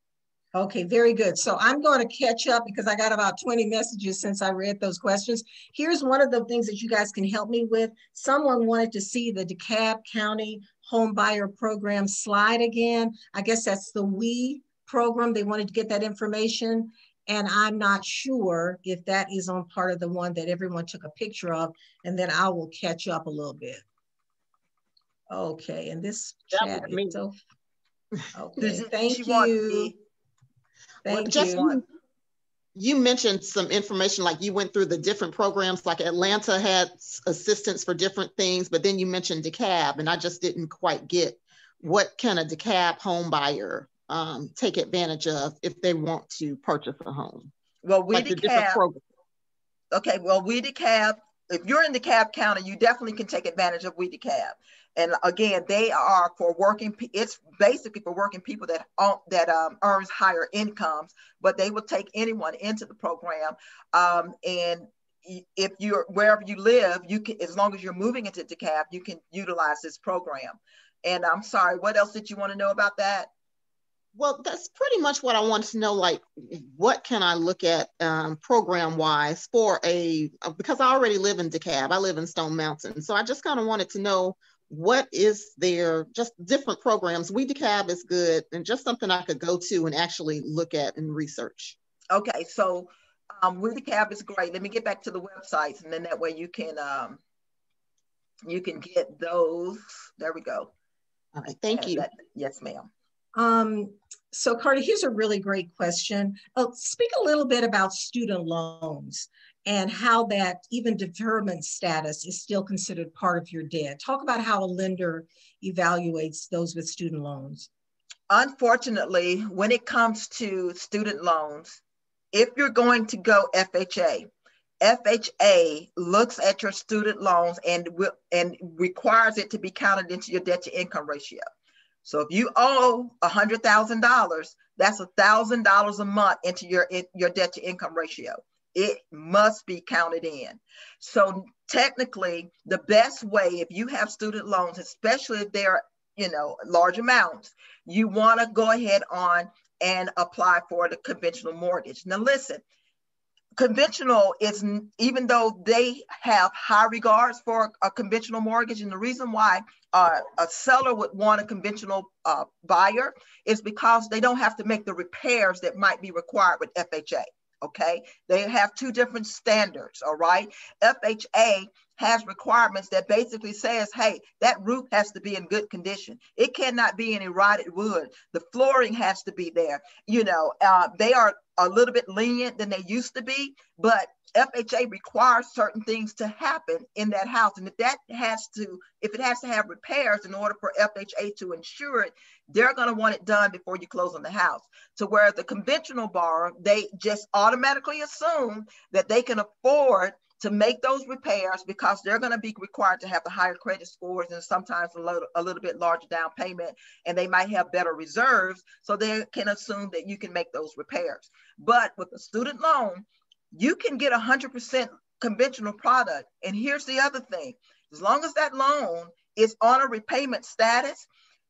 Okay, very good. So I'm going to catch up because I got about 20 messages since I read those questions. Here's one of the things that you guys can help me with. Someone wanted to see the DeKalb County Home Buyer Program slide again. I guess that's the WE program. They wanted to get that information. And I'm not sure if that is on part of the one that everyone took a picture of. And then I will catch up a little bit. Okay, and this That chat was me. is so. Did Okay, you- thank she you. just you. you mentioned some information like you went through the different programs like atlanta had assistance for different things but then you mentioned DeKalb and i just didn't quite get what can a DeKalb home buyer um, take advantage of if they want to purchase a home Well, we like the different DeKalb. programs Okay, well, we DeKalb. If you're in DeKalb County, you definitely can take advantage of We DeKalb. And again, they are for working. It's basically for working people that that um, earns higher incomes, but they will take anyone into the program. Um, and if you're wherever you live, you can as long as you're moving into DeKalb, you can utilize this program. And I'm sorry, what else did you want to know about that? Well, that's pretty much what I wanted to know. Like, what can I look at um, program wise for a, because I already live in DeKalb, I live in Stone Mountain. So I just kind of wanted to know what is there, just different programs. We DeKalb is good and just something I could go to and actually look at and research. Okay, so um, We DeKalb is great. Let me get back to the websites, and then that way you can um, you can get those. There we go. All right, thank And you. that- yes, ma'am. Um, so Carter, here's a really great question. Uh, speak a little bit about student loans and how that even deferment status is still considered part of your debt. Talk about how a lender evaluates those with student loans. Unfortunately, when it comes to student loans, if you're going to go FHA, FHA looks at your student loans and will and requires it to be counted into your debt to income ratio. So if you owe hundred thousand dollars, that's a thousand dollars a month into your your debt to income ratio. It must be counted in. So technically, the best way if you have student loans, especially if they're you know large amounts, you want to go ahead on and apply for the conventional mortgage. Now listen, conventional is even though they have high regards for a conventional mortgage and the reason why uh, a seller would want a conventional uh, buyer is because they don't have to make the repairs that might be required with fha okay? They have two different standards all right? Fha has requirements that basically says hey that roof has to be in good condition. It cannot be any rotted wood. The flooring has to be there. You know uh, they are a little bit lenient than they used to be but FHA requires certain things to happen in that house. And if that has to, if it has to have repairs in order for FHA to insure it, they're going to want it done before you close on the house. So whereas the conventional borrower, they just automatically assume that they can afford to make those repairs because they're going to be required to have the higher credit scores and sometimes a little, a little bit larger down payment and they might have better reserves so they can assume that you can make those repairs but with a student loan you can get a 100% conventional product and here's the other thing as long as that loan is on a repayment status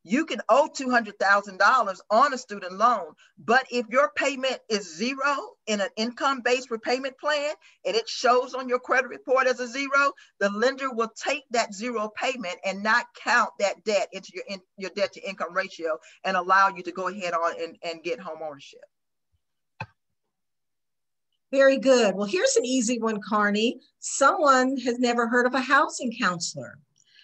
you can owe $200,000 on a student loan. But if your payment is zero in an income based repayment plan and it shows on your credit report as a zero, the lender will take that zero payment and not count that debt into your, in, your debt to income ratio and allow you to go ahead on and, and get home ownership. Very good. Well, here's an easy one, Carney. Someone has never heard of a housing counselor.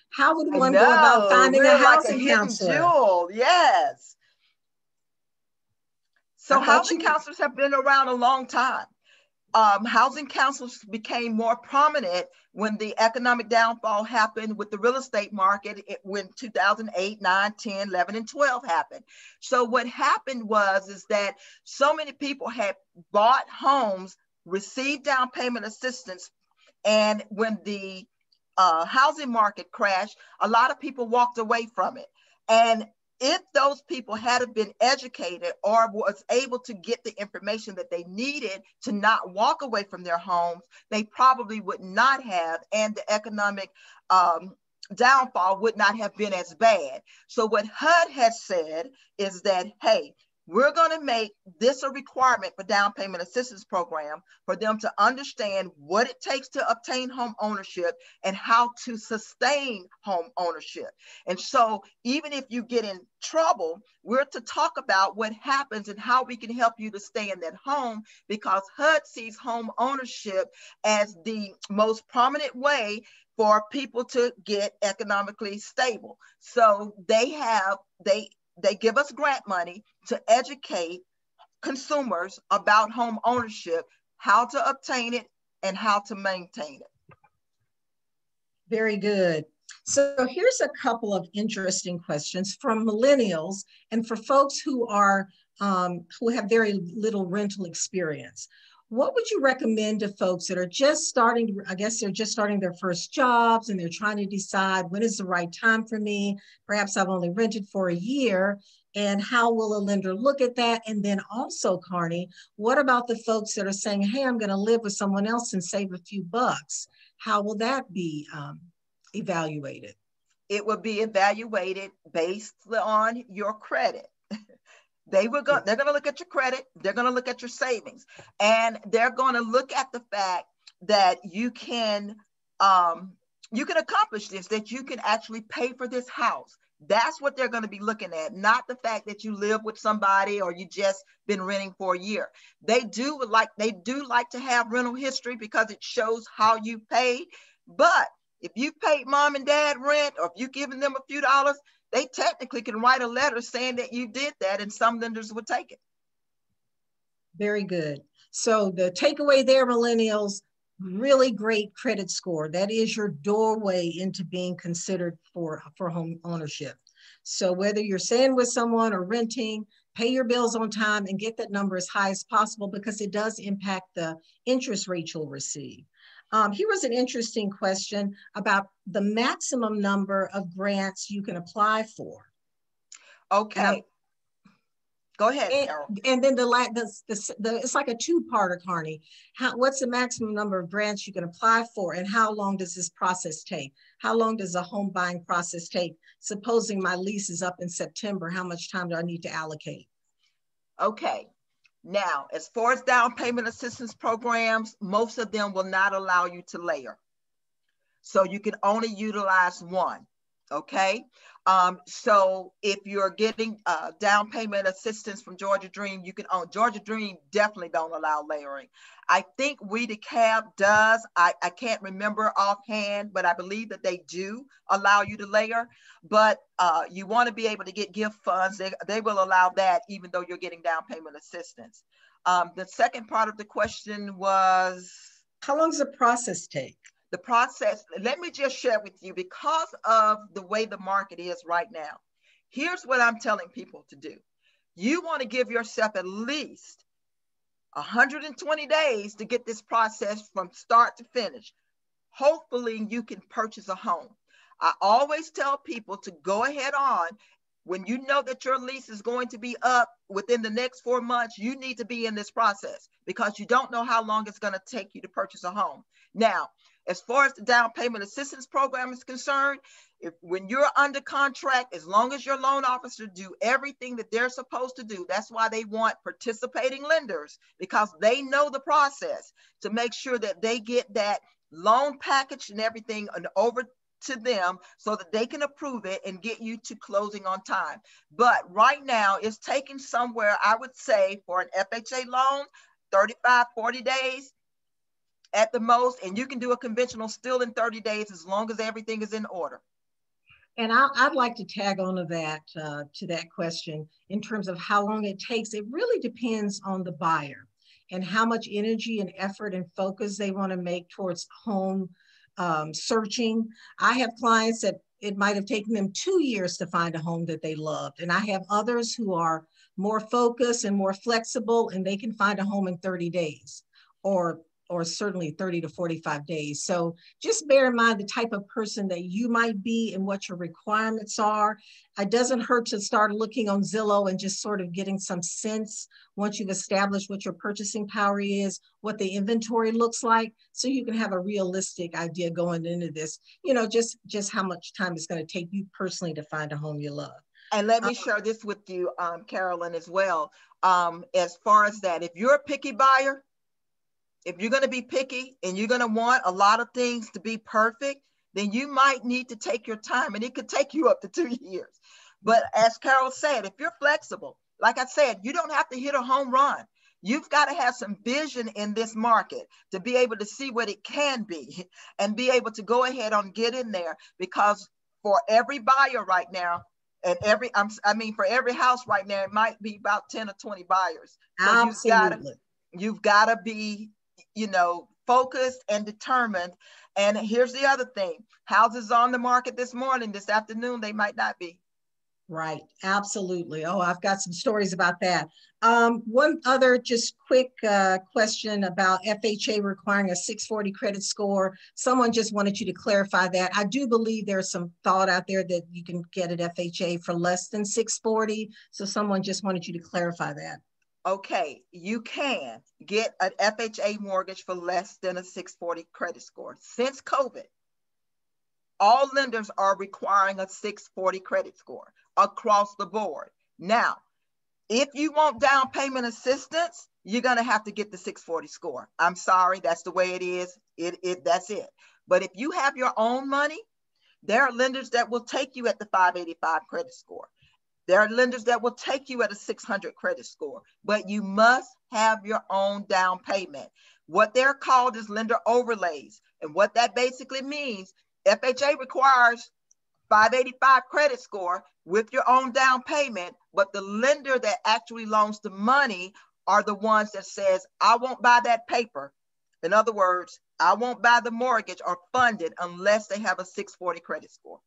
How would one go about finding a like housing counselor? jewel, Yes. So housing you- counselors have been around a long time. Um, housing counselors became more prominent when the economic downfall happened with the real estate market it, when 2008 9 10 11 and 12 happened so what happened was is that so many people had bought homes received down payment assistance and when the uh, housing market crashed a lot of people walked away from it and if those people had been educated or was able to get the information that they needed to not walk away from their homes, they probably would not have, and the economic um, downfall would not have been as bad. So what HUD has said is that, hey, we're going to make this a requirement for down payment assistance program for them to understand what it takes to obtain home ownership and how to sustain home ownership. And so even if you get in trouble, we're to talk about what happens and how we can help you to stay in that home because HUD sees home ownership as the most prominent way for people to get economically stable. So they have, they they give us grant money to educate consumers about home ownership, how to obtain it, and how to maintain it. Very good. So here's a couple of interesting questions from millennials and for folks who are um, who have very little rental experience what would you recommend to folks that are just starting i guess they're just starting their first jobs and they're trying to decide when is the right time for me? Perhaps i've only rented for a year and how will a lender look at that? And then also carney what about the folks that are saying hey i'm going to live with someone else and save a few bucks. How will that be um, evaluated? It will be evaluated based on your credit they were going they're going to look at your credit, they're going to look at your savings, and they're going to look at the fact that you can um, you can accomplish this, that you can actually pay for this house. That's what they're going to be looking at, not the fact that you live with somebody or you just been renting for a year. They do like they do like to have rental history because it shows how you paid. But if you paid mom and dad rent or if you've given them a few dollars, they technically can write a letter saying that you did that and some lenders would take it. Very good. So the takeaway there, millennials, really great credit score. That is your doorway into being considered for, for home ownership. So whether you're staying with someone or renting, pay your bills on time and get that number as high as possible because it does impact the interest rate you'll receive. Um, here was an interesting question about the maximum number of grants you can apply for. Okay. Go ahead, and, Carol. And then the, the, the, the it's like a two-parter, Carney. How, what's the maximum number of grants you can apply for, and how long does this process take? How long does the home buying process take? Supposing my lease is up in September, how much time do I need to allocate? Okay, now, as far as down payment assistance programs, most of them will not allow you to layer. So you can only utilize one, okay? Um, so if you're getting uh, down payment assistance from Georgia Dream, you can own Georgia Dream definitely don't allow layering. I think We DeKalb does. I, I can't remember offhand, but I believe that they do allow you to layer. But uh, you want to be able to get gift funds. They, they will allow that even though you're getting down payment assistance. Um, the second part of the question was How long does the process take? The process, let me just share with you because of the way the market is right now. Here's what I'm telling people to do. You want to give yourself at least 120 days to get this process from start to finish. Hopefully, you can purchase a home. I always tell people to go ahead on when you know that your lease is going to be up within the next four months, you need to be in this process because you don't know how long it's going to take you to purchase a home. Now, as far as the down payment assistance program is concerned, if when you're under contract, as long as your loan officer do everything that they're supposed to do, that's why they want participating lenders because they know the process to make sure that they get that loan package and everything and over to them so that they can approve it and get you to closing on time. But right now it's taking somewhere, I would say for an FHA loan, 35, 40 days at the most, and you can do a conventional still in 30 days as long as everything is in order. And I, would like to tag on to that, uh, to that question in terms of how long it takes. It really depends on the buyer and how much energy and effort and focus they want to make towards home um, searching. I have clients that it might have taken them two years to find a home that they loved. And I have others who are more focused and more flexible and they can find a home in 30 days or or certainly 30 to 45 days. So just bear in mind the type of person that you might be and what your requirements are. It doesn't hurt to start looking on Zillow and just sort of getting some sense once you've established what your purchasing power is, what the inventory looks like, so you can have a realistic idea going into this, you know, just, just how much time it's gonna take you personally to find a home you love. And let me uh, share this with you, um, Carolyn, as well. Um, as far as that, if you're a picky buyer, if you're going to be picky and you're going to want a lot of things to be perfect, then you might need to take your time and it could take you up to two years. But as Carol said, if you're flexible, like I said, you don't have to hit a home run. You've got to have some vision in this market to be able to see what it can be and be able to go ahead and get in there because for every buyer right now, and every I'm, i mean for every house right now, it might be about 10 or 20 buyers. So Absolutely. You've got to, you've got to be, you know, focused and determined. And here's the other thing: houses on the market this morning, this afternoon, they might not be. Right, absolutely. Oh, I've got some stories about that. Um, one other just quick uh, question about FHA requiring a 640 credit score. Someone just wanted you to clarify that. I do believe there's some thought out there that you can get at FHA for less than 640. So someone just wanted you to clarify that. Okay, you can get an FHA mortgage for less than a 640 credit score. Since COVID, all lenders are requiring a 640 credit score across the board. Now, if you want down payment assistance, you're gonna have to get the 640 score. I'm sorry, that's the way it is. It, it that's it. But if you have your own money, there are lenders that will take you at the 585 credit score. There are lenders that will take you at a 600 credit score, but you must have your own down payment. What they're called is lender overlays. And what that basically means, FHA requires 585 credit score with your own down payment, but the lender that actually loans the money are the ones that says, I won't buy that paper. In other words, I won't buy the mortgage or fund it unless they have a 640 credit score.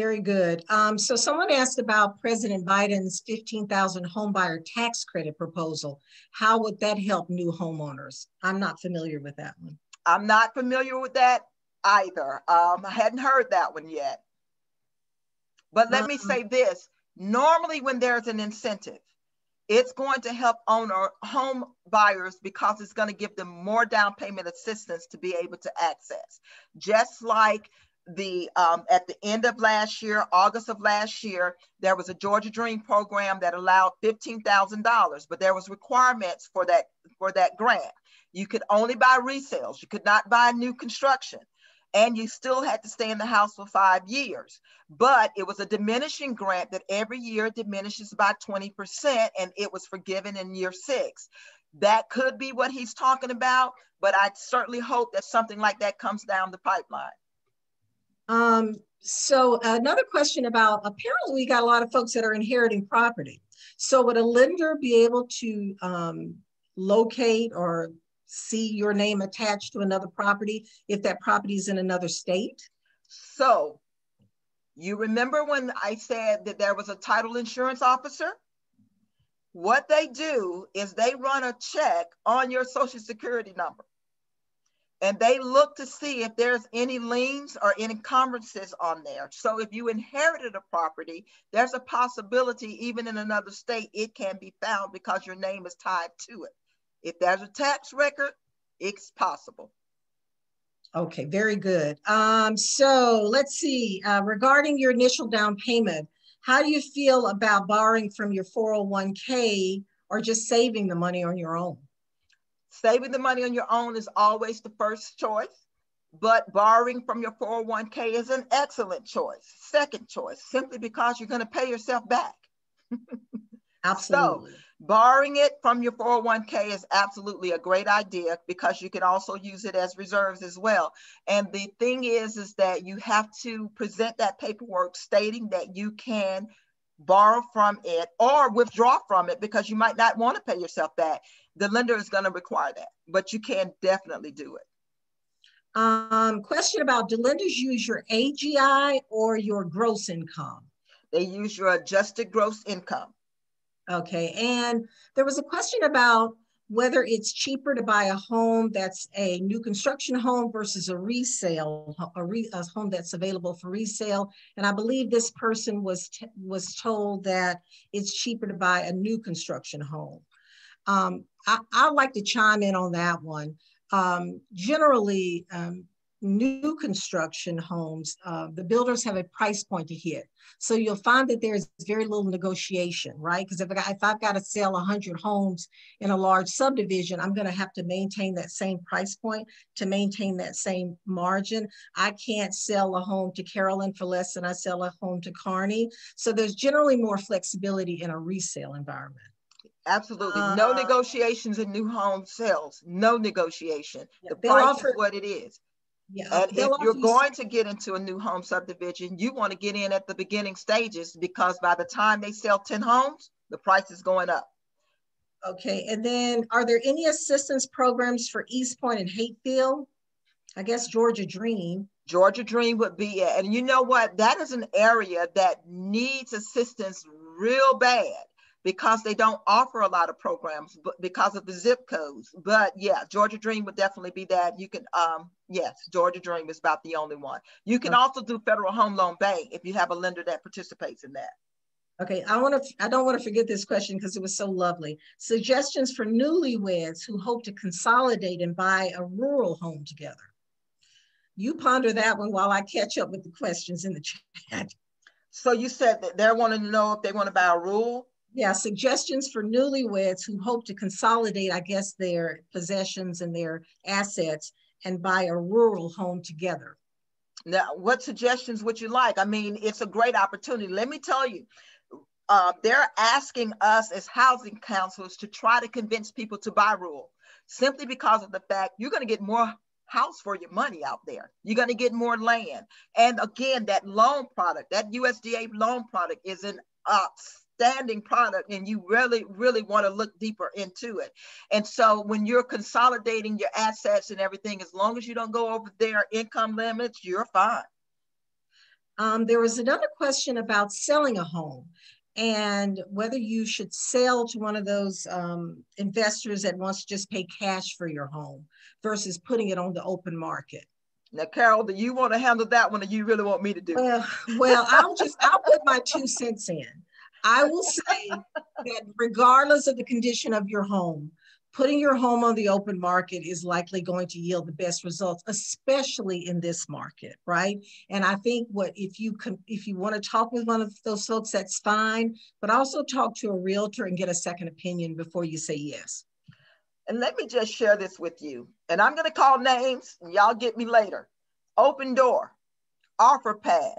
Very good. Um, so someone asked about President Biden's 15,000 homebuyer tax credit proposal. How would that help new homeowners? I'm not familiar with that one. I'm not familiar with that either. Um, I hadn't heard that one yet. But let me uh-huh. say this normally, when there's an incentive, it's going to help owner home buyers because it's going to give them more down payment assistance to be able to access. Just like the um, at the end of last year, August of last year, there was a Georgia Dream program that allowed fifteen thousand dollars, but there was requirements for that for that grant. You could only buy resales. You could not buy new construction and you still had to stay in the house for five years. But it was a diminishing grant that every year diminishes by 20%, and it was forgiven in year six. That could be what he's talking about, but I certainly hope that something like that comes down the pipeline. Um, so another question about apparently we got a lot of folks that are inheriting property. So would a lender be able to um, locate or see your name attached to another property if that property is in another state? So you remember when I said that there was a title insurance officer? What they do is they run a check on your social security number and they look to see if there's any liens or any encumbrances on there. So if you inherited a property, there's a possibility even in another state it can be found because your name is tied to it. If there's a tax record, it's possible. Okay, very good. Um, so let's see, uh, regarding your initial down payment, how do you feel about borrowing from your 401k or just saving the money on your own? Saving the money on your own is always the first choice, but borrowing from your 401k is an excellent choice, second choice, simply because you're going to pay yourself back. Absolutely. So, borrowing it from your 401k is absolutely a great idea because you can also use it as reserves as well. And the thing is, is that you have to present that paperwork stating that you can borrow from it or withdraw from it because you might not want to pay yourself back. The lender is going to require that, but you can definitely do it. Um, question about do lenders use your AGI or your gross income? They use your adjusted gross income. Okay, and there was a question about whether it's cheaper to buy a home that's a new construction home versus a resale, a, re, a home that's available for resale. And I believe this person was was told that it's cheaper to buy a new construction home. Um, I, would like to chime in on that one. Um, generally, um, new construction homes, uh, the builders have a price point to hit. So you'll find that there's very little negotiation, right? Because if, if I've got to sell 100 homes in a large subdivision, I'm going to have to maintain that same price point to maintain that same margin. I can't sell a home to Carolyn for less than I sell a home to Carney. So there's generally more flexibility in a resale environment. Absolutely. No uh, negotiations in new home sales. No negotiation. Yeah, the price offer, is what it is. Yeah, and if you're going to get into a new home subdivision, you want to get in at the beginning stages because by the time they sell 10 homes, the price is going up. Okay, and then are there any assistance programs for East Point and Hapeville? I guess Georgia Dream. Georgia Dream would be, and you know what? That is an area that needs assistance real bad because they don't offer a lot of programs but because of the zip codes. But yeah georgia dream would definitely be that. You can um yes georgia dream is about the only one. You can okay. also do federal home loan bank if you have a lender that participates in that. Okay i want to i don't want to forget this question because it was so lovely. Suggestions for newlyweds who hope to consolidate and buy a rural home together. You ponder that one while i catch up with the questions in the chat. So you said that they're wanting to know if they want to buy a rural yeah, suggestions for newlyweds who hope to consolidate, I guess, their possessions and their assets and buy a rural home together. Now, what suggestions would you like? I mean, it's a great opportunity. Let me tell you, uh, they're asking us as housing counselors to try to convince people to buy rural simply because of the fact you're going to get more house for your money out there. You're going to get more land. And again, that loan product, that USDA loan product is an ups outstanding product and you really, really want to look deeper into it. And so when you're consolidating your assets and everything, as long as you don't go over their income limits, you're fine. Um, there was another question about selling a home and whether you should sell to one of those um, investors that wants to just pay cash for your home versus putting it on the open market. Now, Carol, do you want to handle that one or you really want me to do it? Well, well I'll just, I'll put my two cents in. I will say that regardless of the condition of your home, putting your home on the open market is likely going to yield the best results, especially in this market, right? And I think what if you can, if you want to talk with one of those folks, that's fine, but also talk to a realtor and get a second opinion before you say yes. And let me just share this with you. And I'm going to call names, y'all get me later. Opendoor offer pad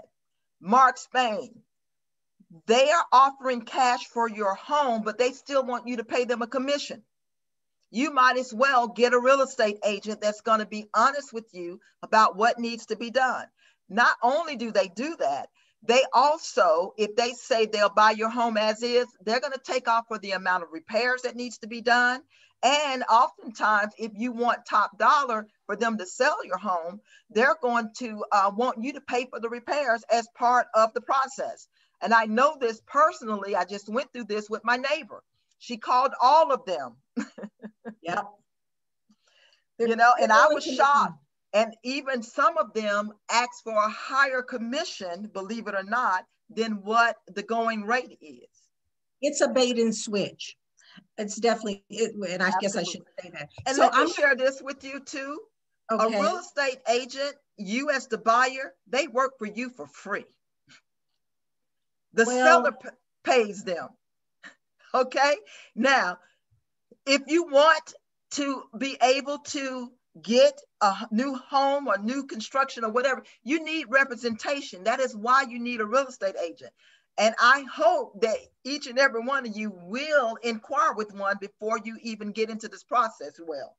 Mark Spain, they are offering cash for your home, but they still want you to pay them a commission. You might as well get a real estate agent that's going to be honest with you about what needs to be done. Not only do they do that, they also, if they say they'll buy your home as is, they're going to take off for the amount of repairs that needs to be done. And oftentimes, if you want top dollar for them to sell your home, they're going to uh, want you to pay for the repairs as part of the process. And I know this personally. I just went through this with my neighbor. She called all of them. yeah. You know, and I was shocked. And even some of them asked for a higher commission, believe it or not, than what the going rate is. It's a bait and switch. It's definitely, it, and I Absolutely. guess I should say that. And so I'm, share this with you too. Okay. A real estate agent, you as the buyer, they work for you for free. The well, seller p- pays them. Okay. Now, if you want to be able to get a new home or new construction or whatever, you need representation. That is why you need a real estate agent. And I hope that each and every one of you will inquire with one before you even get into this process well.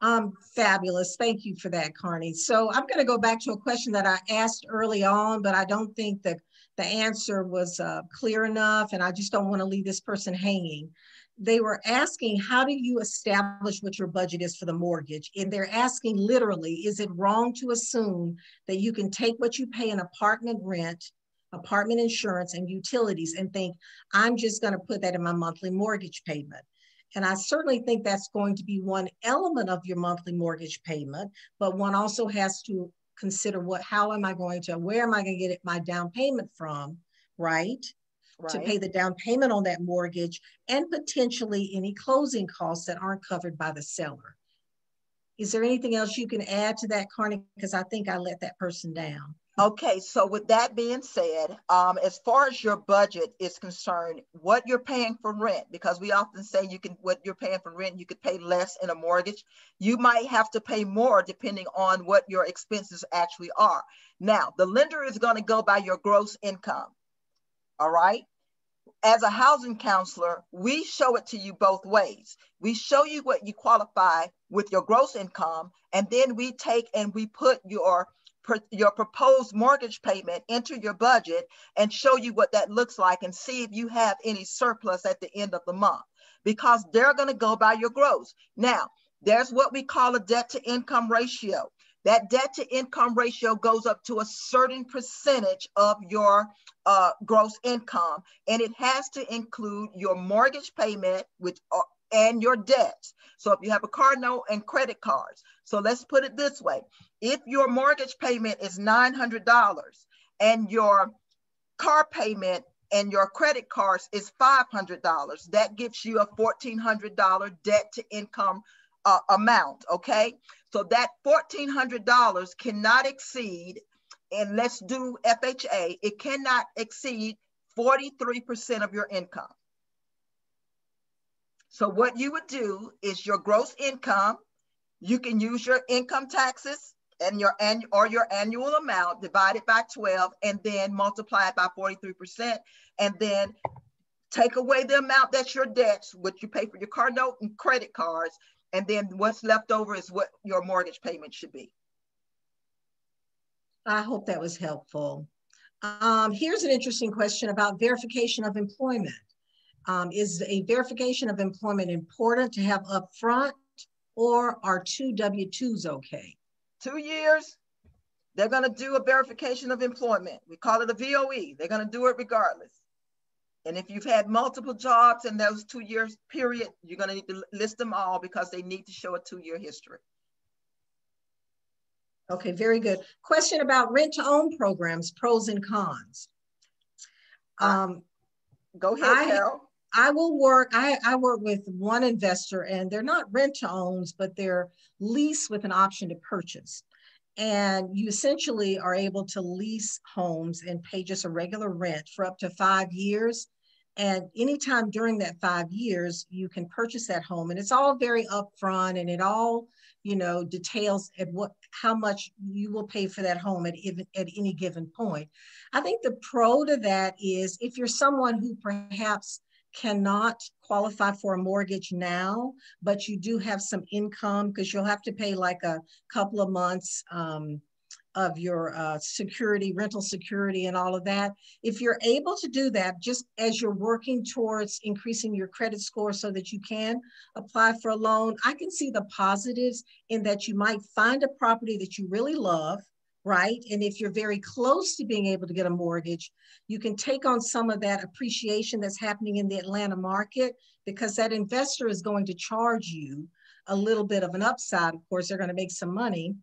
Um, fabulous. Thank you for that, Carney. So I'm going to go back to a question that I asked early on, but I don't think that the answer was uh, clear enough, and I just don't want to leave this person hanging. They were asking, how do you establish what your budget is for the mortgage? And they're asking literally, is it wrong to assume that you can take what you pay in apartment rent, apartment insurance, and utilities and think, I'm just going to put that in my monthly mortgage payment? And I certainly think that's going to be one element of your monthly mortgage payment, but one also has to consider what, how am I going to, where am I going to get it, my down payment from, right? right? To pay the down payment on that mortgage and potentially any closing costs that aren't covered by the seller. Is there anything else you can add to that, Carney? Because I think I let that person down. Okay, so with that being said, um, as far as your budget is concerned, what you're paying for rent, because we often say you can, what you're paying for rent, you could pay less in a mortgage. You might have to pay more depending on what your expenses actually are. Now, the lender is going to go by your gross income. All right. As a housing counselor, we show it to you both ways. We show you what you qualify with your gross income, and then we take and we put your your proposed mortgage payment into your budget and show you what that looks like and see if you have any surplus at the end of the month because they're going to go by your gross. Now, there's what we call a debt to income ratio. That debt to income ratio goes up to a certain percentage of your uh, gross income, and it has to include your mortgage payment, which and your debts. So if you have a car note and credit cards. So let's put it this way. If your mortgage payment is $900 and your car payment and your credit cards is $500, that gives you a $1,400 debt to income uh, amount, okay? So that $1,400 cannot exceed, and let's do FHA, it cannot exceed 43% of your income. So what you would do is your gross income, you can use your income taxes and your annual or your annual amount divided by 12 and then multiply it by 43% and then take away the amount that's your debts, what you pay for your car note and credit cards, and then what's left over is what your mortgage payment should be. I hope that was helpful. Um, here's an interesting question about verification of employment. Um, is a verification of employment important to have up front or are two W-2s okay? Two years, they're gonna do a verification of employment. We call it a VOE. They're gonna do it regardless. And if you've had multiple jobs in those two years period, you're gonna need to list them all because they need to show a two-year history. Okay, very good. Question about rent to own programs, pros and cons. Um, Go ahead, I, Carol. I will work, I, I work with one investor and they're not rent to owns, but they're lease with an option to purchase. And you essentially are able to lease homes and pay just a regular rent for up to five years. And anytime during that five years, you can purchase that home. And it's all very upfront and it all, you know, details at what how much you will pay for that home at, at any given point. I think the pro to that is if you're someone who perhaps cannot qualify for a mortgage now, but you do have some income because you'll have to pay like a couple of months um, of your uh, security, rental security, and all of that. If you're able to do that, just as you're working towards increasing your credit score so that you can apply for a loan, I can see the positives in that you might find a property that you really love right? And if you're very close to being able to get a mortgage, you can take on some of that appreciation that's happening in the Atlanta market because that investor is going to charge you a little bit of an upside. Of course, they're going to make some money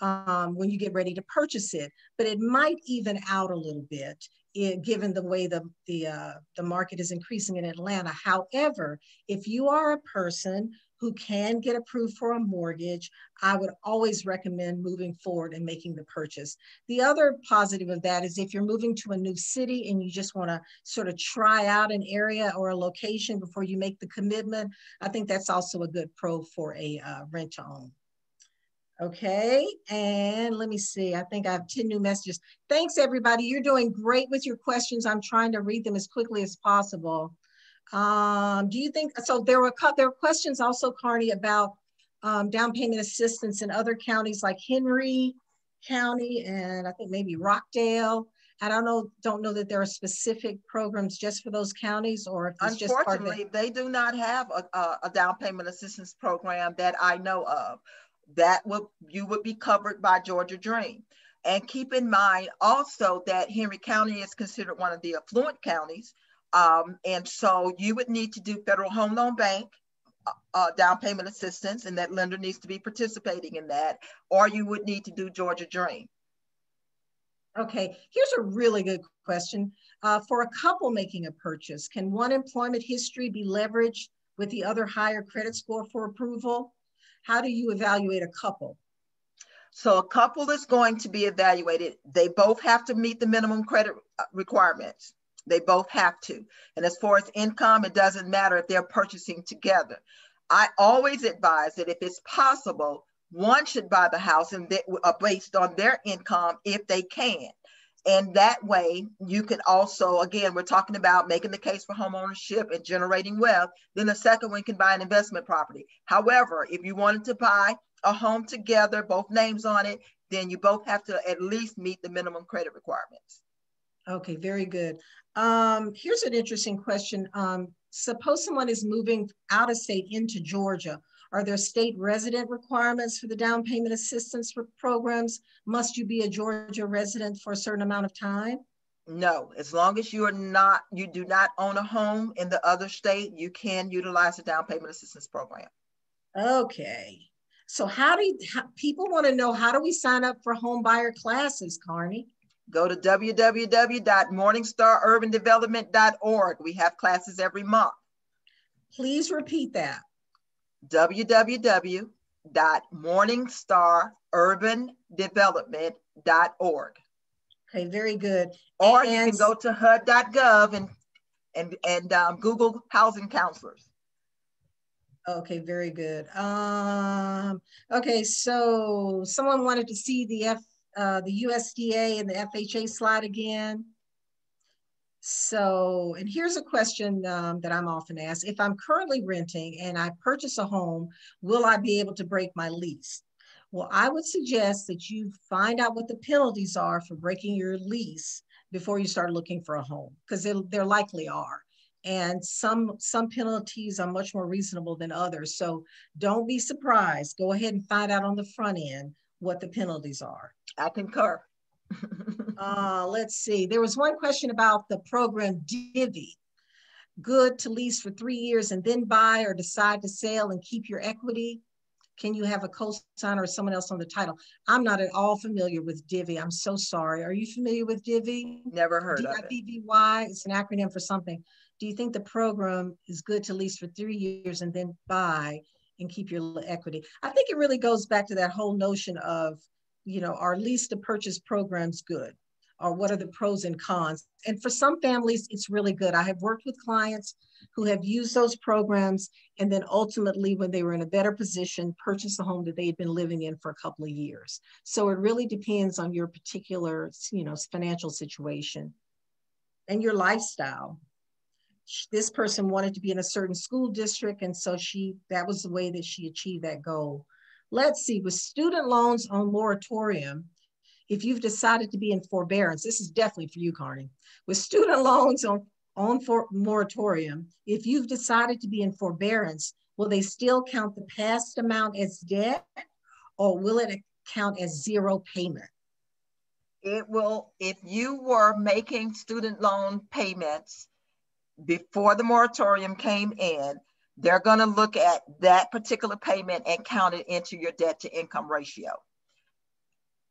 um, when you get ready to purchase it, but it might even out a little bit. It, given the way the the uh, the market is increasing in Atlanta. However, if you are a person who can get approved for a mortgage, I would always recommend moving forward and making the purchase. The other positive of that is if you're moving to a new city and you just want to sort of try out an area or a location before you make the commitment, I think that's also a good pro for a uh, rent to own. Okay, and let me see. I think I have 10 new messages. Thanks, everybody. You're doing great with your questions. I'm trying to read them as quickly as possible. Um, do you think, so there were, there were questions also, Carney, about um, down payment assistance in other counties like Henry County and I think maybe Rockdale. I don't know, don't know that there are specific programs just for those counties or if it's just Unfortunately, they do not have a, a, a down payment assistance program that I know of. That would, you would be covered by Georgia Dream. And keep in mind also that Henry County is considered one of the affluent counties. Um, and so you would need to do Federal Home Loan Bank uh, uh, down payment assistance, and that lender needs to be participating in that, or you would need to do Georgia Dream. Okay, here's a really good question. Uh, for a couple making a purchase, can one employment history be leveraged with the other higher credit score for approval? how do you evaluate a couple? So a couple is going to be evaluated. They both have to meet the minimum credit uh, requirements. They both have to. And as far as income, it doesn't matter if they're purchasing together. I always advise that if it's possible, one should buy the house and they, uh, based on their income if they can. And that way, you can also, again, we're talking about making the case for home ownership and generating wealth. Then the second one can buy an investment property. However, if you wanted to buy a home together, both names on it, then you both have to at least meet the minimum credit requirements. Okay, very good. Um, here's an interesting question. Um, suppose someone is moving out of state into Georgia. Are there state resident requirements for the down payment assistance programs? Must you be a Georgia resident for a certain amount of time? No, as long as you are not, you do not own a home in the other state, you can utilize the down payment assistance program. Okay. So how do you, how, people want to know how do we sign up for home buyer classes, Carney? Go to www.morningstarurbandevelopment.org. We have classes every month. Please repeat that www.morningstarurbandevelopment.org. Okay, very good. Or and, you can go to HUD.gov and and and um, Google housing counselors. Okay, very good. Um, okay, so someone wanted to see the F, uh, the USDA and the FHA slide again. So, and here's a question um, that I'm often asked. If I'm currently renting and I purchase a home, will I be able to break my lease? Well, I would suggest that you find out what the penalties are for breaking your lease before you start looking for a home, because there likely are. And some, some penalties are much more reasonable than others. So don't be surprised. Go ahead and find out on the front end what the penalties are. I concur. uh, let's see. There was one question about the program Divvy. Good to lease for three years and then buy or decide to sell and keep your equity. Can you have a co-signer or someone else on the title? I'm not at all familiar with Divvy. I'm so sorry. Are you familiar with Divvy? Never heard of it. D-I-V-V-Y. It's an acronym for something. Do you think the program is good to lease for three years and then buy and keep your equity? I think it really goes back to that whole notion of you know, are lease to purchase programs good? Or what are the pros and cons? And for some families, it's really good. I have worked with clients who have used those programs and then ultimately, when they were in a better position, purchased a home that they had been living in for a couple of years. So it really depends on your particular, you know, financial situation and your lifestyle. This person wanted to be in a certain school district, and so she that was the way that she achieved that goal. Let's see, with student loans on moratorium, if you've decided to be in forbearance, this is definitely for you, Carney. With student loans on, on for moratorium, if you've decided to be in forbearance, will they still count the past amount as debt or will it count as zero payment? It will, if you were making student loan payments before the moratorium came in, they're going to look at that particular payment and count it into your debt to income ratio.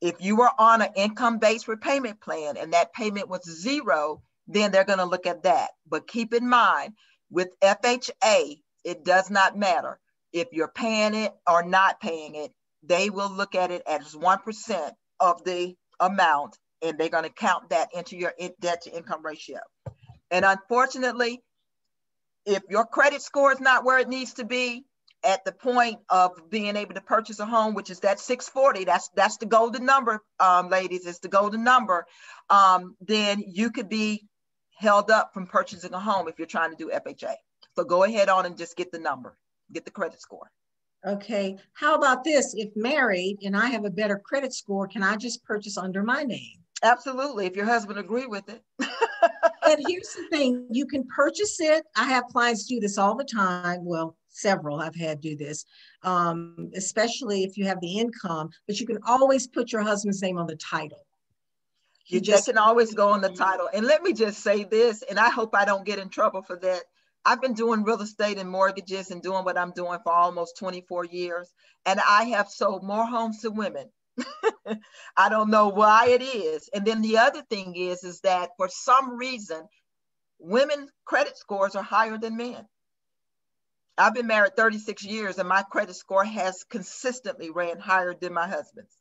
If you were on an income based repayment plan and that payment was zero, then they're going to look at that. But keep in mind, with FHA, it does not matter. If you're paying it or not paying it, they will look at it as 1% of the amount and they're going to count that into your debt to income ratio. And unfortunately, if your credit score is not where it needs to be at the point of being able to purchase a home, which is that 640, that's that's the golden number, um, ladies, it's the golden number, um, then you could be held up from purchasing a home if you're trying to do FHA. So go ahead on and just get the number, get the credit score. Okay, how about this? If married and I have a better credit score, can I just purchase under my name? Absolutely, if your husband agree with it. but here's the thing you can purchase it. I have clients do this all the time. Well, several I've had do this, um, especially if you have the income, but you can always put your husband's name on the title. You just can always go on the title. And let me just say this, and I hope I don't get in trouble for that. I've been doing real estate and mortgages and doing what I'm doing for almost 24 years. And I have sold more homes to women I don't know why it is. And then the other thing is, is that for some reason, women credit scores are higher than men. I've been married 36 years and my credit score has consistently ran higher than my husband's.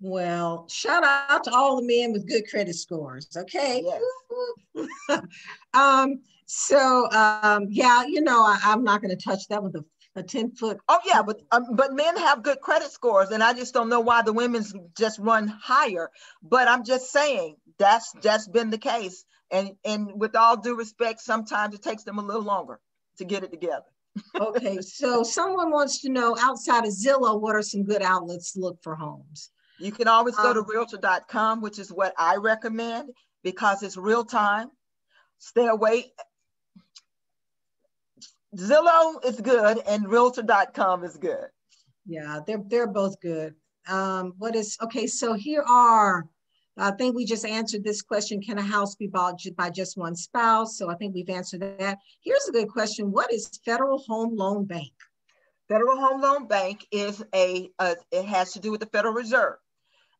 Well, shout out to all the men with good credit scores. Okay. Yes. um, so um, yeah, you know, I, am not going to touch that with a, a 10 foot. Oh yeah, but um, but men have good credit scores, and I just don't know why the women's just run higher. But I'm just saying that's just been the case, and and with all due respect, sometimes it takes them a little longer to get it together. okay, so someone wants to know outside of Zillow, what are some good outlets to look for homes? You can always go to um, realtor.com, which is what I recommend because it's real time. Stay away. Zillow is good and realtor.com is good. Yeah, they're, they're both good. Um, what is, okay, so here are, I think we just answered this question, can a house be bought by just one spouse? So I think we've answered that. Here's a good question. What is Federal Home Loan Bank? Federal Home Loan Bank is a, a, it has to do with the Federal Reserve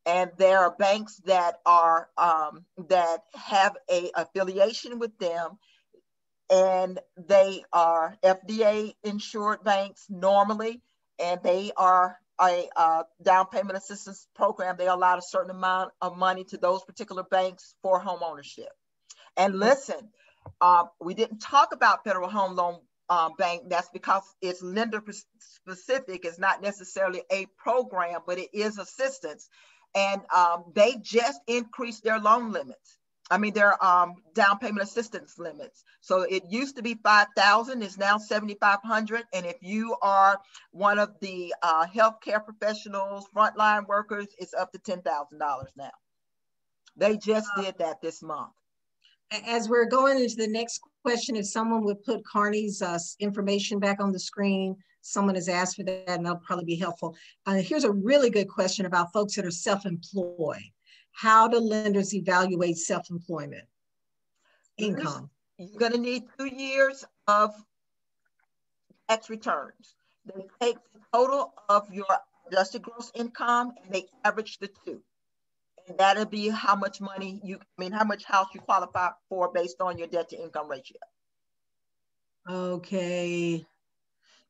and there are banks that are um, that have a affiliation with them and they are fda insured banks normally and they are a uh, down payment assistance program. They allow a certain amount of money to those particular banks for home ownership. And listen uh, we didn't talk about federal home loan um, bank. That's because it's lender specific. It's not necessarily a program but it is assistance. And um, they just increased their loan limits. I mean, their um, down payment assistance limits. So it used to be 5,000, it's now 7,500. And if you are one of the uh, healthcare professionals, frontline workers, it's up to $10,000 now. They just did that this month. As we're going into the next question, if someone would put Carney's uh, information back on the screen, someone has asked for that and that'll probably be helpful. Uh, here's a really good question about folks that are self-employed. How do lenders evaluate self-employment income? You're gonna need two years of tax returns. They take the total of your adjusted gross income and they average the two. And that'll be how much money you, I mean, how much house you qualify for based on your debt to income ratio. Okay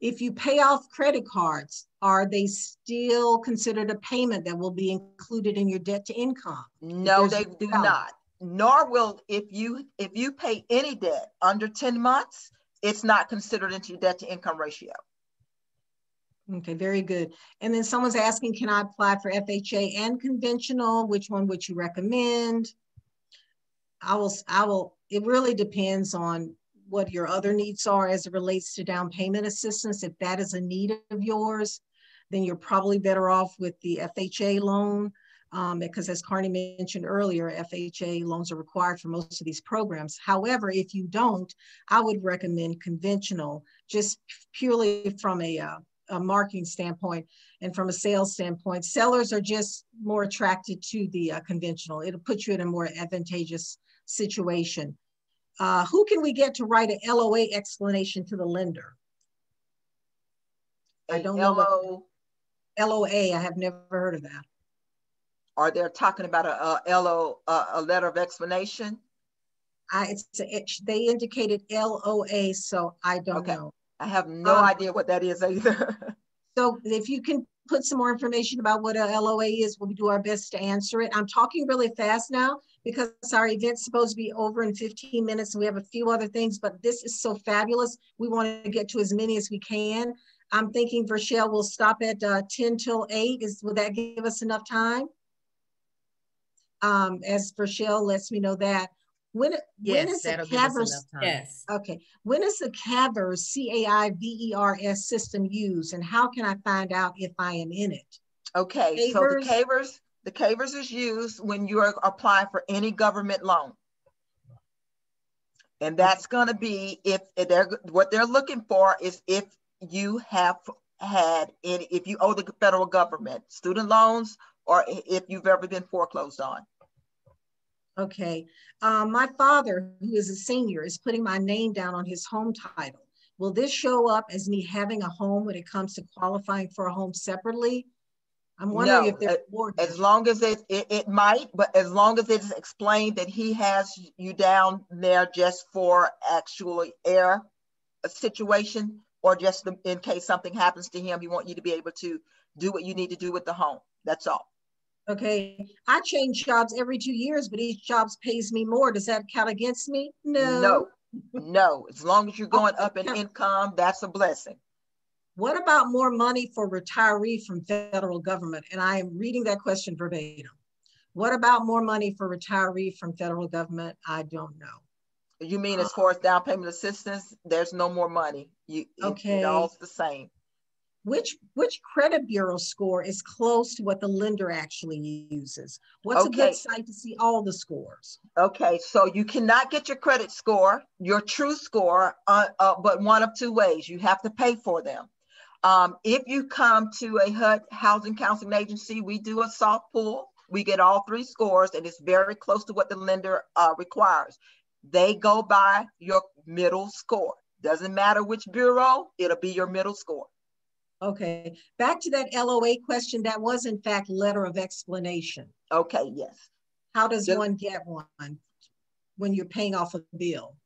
if you pay off credit cards, are they still considered a payment that will be included in your debt to income? No, they do not. Nor will if you if you pay any debt under 10 months, it's not considered into your debt to income ratio. Okay, very good. And then someone's asking, can I apply for FHA and conventional? Which one would you recommend? I will, I will, it really depends on what your other needs are as it relates to down payment assistance. If that is a need of yours, then you're probably better off with the FHA loan um, because as Carney mentioned earlier, FHA loans are required for most of these programs. However, if you don't, I would recommend conventional just purely from a, uh, a marketing standpoint and from a sales standpoint. Sellers are just more attracted to the uh, conventional. It'll put you in a more advantageous situation. Uh, who can we get to write an LOA explanation to the lender? I don't know. What, LOA, I have never heard of that. Are they talking about a, a LO, a, a letter of explanation? I, it's, it, they indicated LOA, so I don't okay. know. I have no um, idea what that is either. so if you can put some more information about what a LOA is, we'll do our best to answer it. I'm talking really fast now because our event's supposed to be over in 15 minutes and we have a few other things, but this is so fabulous. We want to get to as many as we can. I'm thinking Rochelle will stop at uh, 10 till 8. Is Will that give us enough time? Um, as Rochelle lets me know that. When, yes, when is the CAIVRS? Yes. Okay. When is the CAIVRS, C-A-I-V-E-R-S system used and how can I find out if I am in it? Okay, CAIVRS, so the CAIVRS, the CAIVRS is used when you are applying for any government loan. And that's going to be if, if they're what they're looking for is if you have had any, if you owe the federal government student loans or if you've ever been foreclosed on. Okay. Um, my father, who is a senior, is putting my name down on his home title. Will this show up as me having a home when it comes to qualifying for a home separately? I'm wondering no, if there's more. As long as it, it, it might, but as long as it's explained that he has you down there just for actually air a situation or just in case something happens to him, he want you to be able to do what you need to do with the home. That's all. Okay, I change jobs every two years, but each job pays me more. Does that count against me? No. No, no. As long as you're oh, going up in income, that's a blessing. What about more money for retiree from federal government? And I am reading that question verbatim. What about more money for retiree from federal government? I don't know. You mean as uh, far as down payment assistance, there's no more money. You okay. It, it all's the same. Which which credit bureau score is close to what the lender actually uses? What's okay. a good site to see all the scores? Okay, so you cannot get your credit score, your true score, uh, uh, but one of two ways. You have to pay for them. Um, if you come to a HUD housing counseling agency, we do a soft pull. We get all three scores, and it's very close to what the lender uh, requires. They go by your middle score. Doesn't matter which bureau, it'll be your middle score. Okay, back to that LOA question. That was in fact letter of explanation. Okay, yes. How does Just, one get one when you're paying off a bill?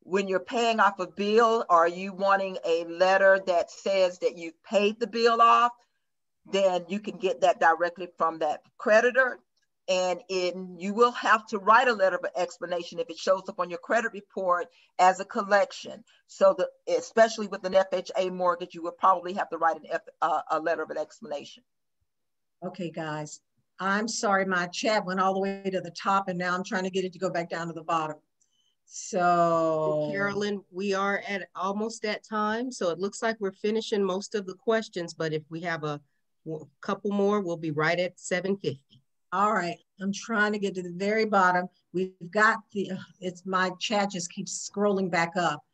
When you're paying off a bill, are you wanting a letter that says that you paid the bill off? Then you can get that directly from that creditor and in you will have to write a letter of explanation if it shows up on your credit report as a collection. So that especially with an fha mortgage you will probably have to write an F, uh, a letter of an explanation. Okay guys. I'm sorry my chat went all the way to the top and now i'm trying to get it to go back down to the bottom. So carolyn we are at almost that time so it looks like we're finishing most of the questions but if we have a couple more we'll be right at 750 all right, I'm trying to get to the very bottom. We've got the, uh, it's my chat just keeps scrolling back up.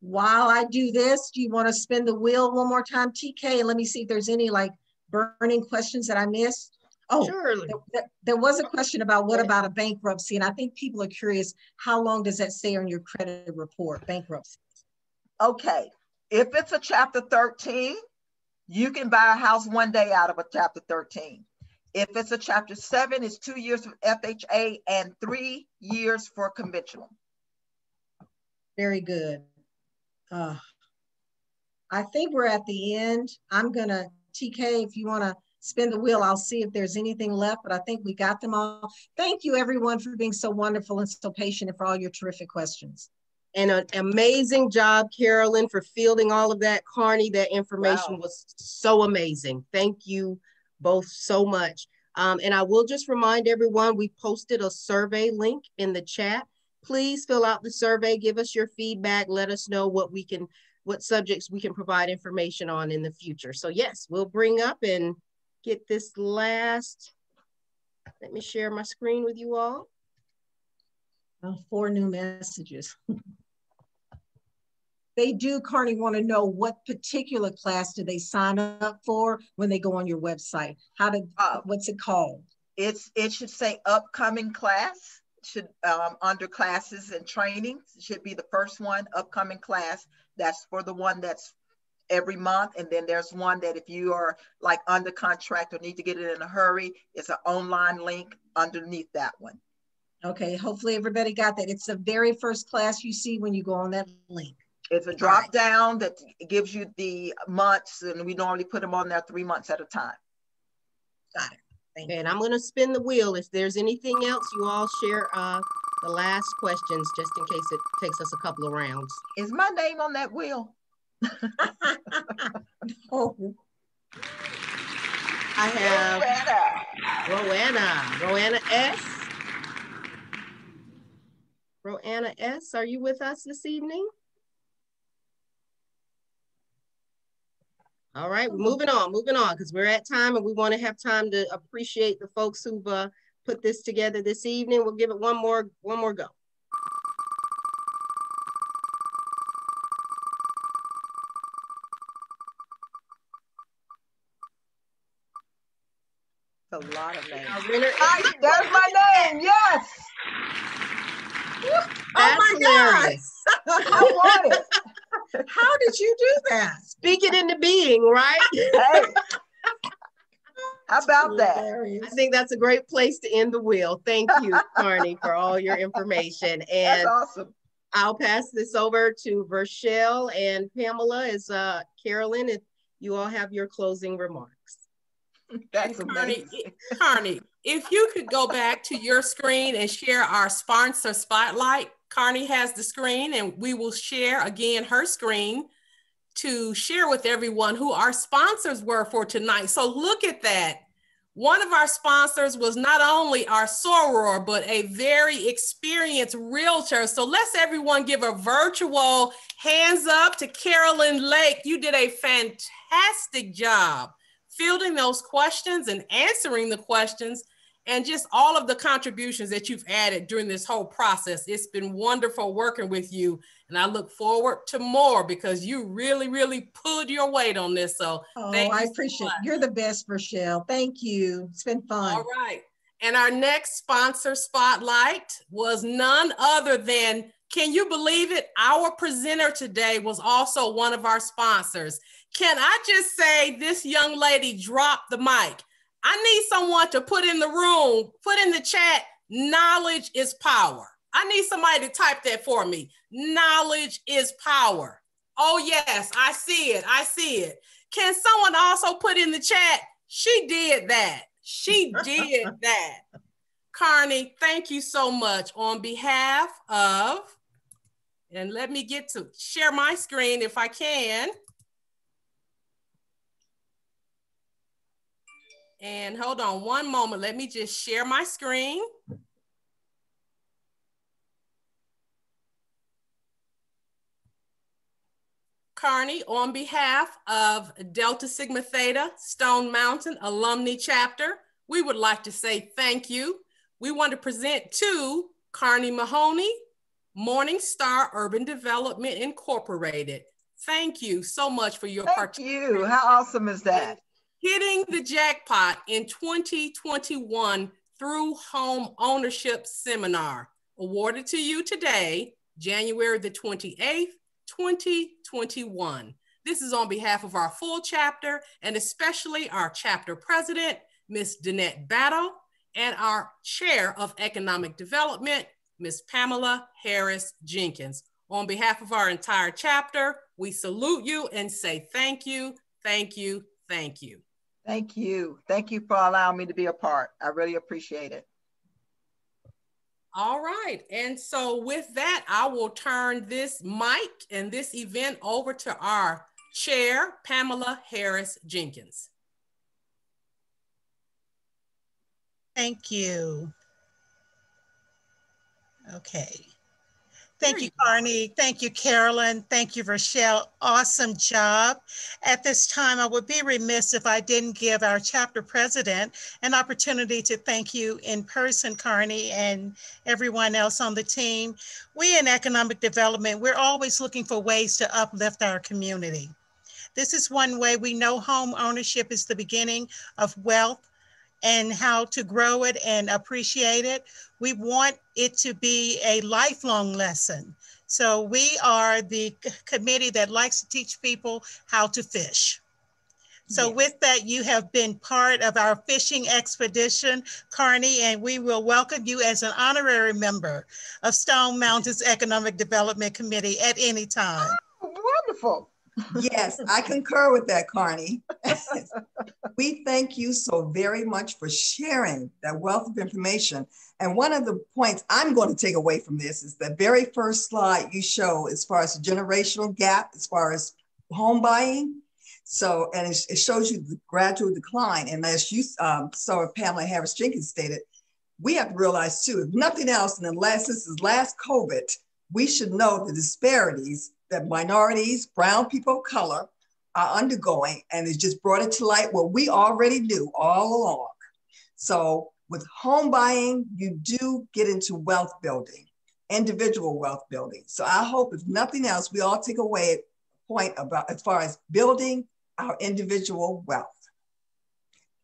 While I do this, do you want to spin the wheel one more time, TK? And let me see if there's any like burning questions that I missed. Oh, Surely. There, there was a question about what about a bankruptcy? And I think people are curious, how long does that say on your credit report, bankruptcy? Okay, if it's a chapter 13, you can buy a house one day out of a chapter 13. If it's a chapter seven, it's two years of FHA and three years for conventional. Very good. Uh, I think we're at the end. I'm gonna, TK, if you wanna spin the wheel, I'll see if there's anything left, but I think we got them all. Thank you everyone for being so wonderful and so patient and for all your terrific questions. And an amazing job, Carolyn, for fielding all of that. Carney, that information wow. was so amazing. Thank you both so much. Um, and I will just remind everyone, we posted a survey link in the chat. Please fill out the survey, give us your feedback, let us know what we can, what subjects we can provide information on in the future. So yes, we'll bring up and get this last, let me share my screen with you all. Four new messages. they do, Carney, want to know what particular class do they sign up for when they go on your website? How did, uh, what's it called? It's It should say upcoming class, should um, under classes and training should be the first one, upcoming class. That's for the one that's every month. And then there's one that if you are like under contract or need to get it in a hurry, it's an online link underneath that one. Okay, hopefully everybody got that. It's the very first class you see when you go on that link. It's a drop right. down that gives you the months, and we normally put them on there three months at a time. Got it. Thank and you. I'm going to spin the wheel. If there's anything else, you all share uh, the last questions just in case it takes us a couple of rounds. Is my name on that wheel? no. I have Roanna. Roanna S. Roanna S. Are you with us this evening? All right, we're moving on, moving on, because we're at time and we want to have time to appreciate the folks who've uh, put this together this evening. We'll give it one more, one more go. a lot of names. I, that's my name, yes. That's oh my hilarious. God. I want it. How did you do that? Speak it into being, right? Hey. How about that? I think that's a great place to end the wheel. Thank you, Carney, for all your information. And that's awesome. I'll pass this over to Vershelle and Pamela as uh, Carolyn, if you all have your closing remarks. That's Carney, Carney, if you could go back to your screen and share our sponsor spotlight. Carney has the screen and we will share again her screen to share with everyone who our sponsors were for tonight. So look at that. One of our sponsors was not only our soror, but a very experienced realtor. So let's everyone give a virtual hands up to Carolyn Lake. You did a fantastic job fielding those questions and answering the questions and just all of the contributions that you've added during this whole process. It's been wonderful working with you. And I look forward to more because you really, really pulled your weight on this. So oh, I appreciate so You're the best, Rochelle. Thank you. It's been fun. All right. And our next sponsor spotlight was none other than, can you believe it? Our presenter today was also one of our sponsors. Can I just say this young lady dropped the mic? I need someone to put in the room, put in the chat, knowledge is power. I need somebody to type that for me. Knowledge is power. Oh, yes, I see it. I see it. Can someone also put in the chat? She did that. She did that. Carney, thank you so much on behalf of, and let me get to share my screen if I can. And hold on one moment. Let me just share my screen. Carney, on behalf of Delta Sigma Theta Stone Mountain Alumni Chapter, we would like to say thank you. We want to present to Carney Mahoney, Morning Star Urban Development Incorporated. Thank you so much for your participation. Thank you. How awesome is that? Hitting the jackpot in 2021 through home ownership seminar awarded to you today, January the 28th, 2021. This is on behalf of our full chapter and especially our chapter president, Ms. Danette Battle, and our chair of economic development, Ms. Pamela Harris Jenkins. On behalf of our entire chapter, we salute you and say thank you, thank you, thank you. Thank you. Thank you for allowing me to be a part. I really appreciate it. All right. And so with that, I will turn this mic and this event over to our chair, Pamela Harris Jenkins. Thank you. Okay. Thank you, Carney. Thank you, Carolyn. Thank you, Rochelle. Awesome job. At this time, I would be remiss if I didn't give our chapter president an opportunity to thank you in person, Carney, and everyone else on the team. We in economic development, we're always looking for ways to uplift our community. This is one way we know home ownership is the beginning of wealth and how to grow it and appreciate it. We want it to be a lifelong lesson. So we are the committee that likes to teach people how to fish. So yes. with that, you have been part of our fishing expedition, Carney, and we will welcome you as an honorary member of Stone Mountain's Economic Development Committee at any time. Oh, wonderful yes, I concur with that, Carney. we thank you so very much for sharing that wealth of information. And one of the points I'm going to take away from this is the very first slide you show as far as the generational gap, as far as home buying. So, and it, it shows you the gradual decline. And as you um, saw Pamela Harris Jenkins stated, we have to realize too, if nothing else, and unless this is last COVID, we should know the disparities that minorities, brown people of color are undergoing, and it's just brought it to light what we already knew all along. So with home buying, you do get into wealth building, individual wealth building. So I hope if nothing else, we all take away a point about as far as building our individual wealth.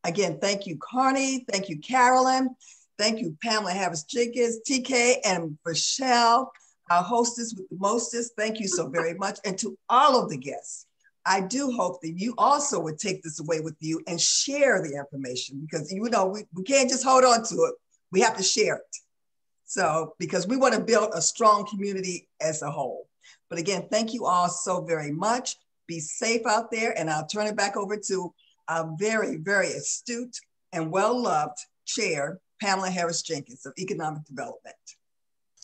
Again, thank you, Carney. Thank you, Carolyn. Thank you, Pamela Harris Jenkins, TK, and Michelle our hostess with the mostest, thank you so very much. And to all of the guests, I do hope that you also would take this away with you and share the information because you know we, we can't just hold on to it. We have to share it. So, because we want to build a strong community as a whole. But again, thank you all so very much. Be safe out there. And I'll turn it back over to our very, very astute and well-loved chair, Pamela Harris Jenkins of Economic Development.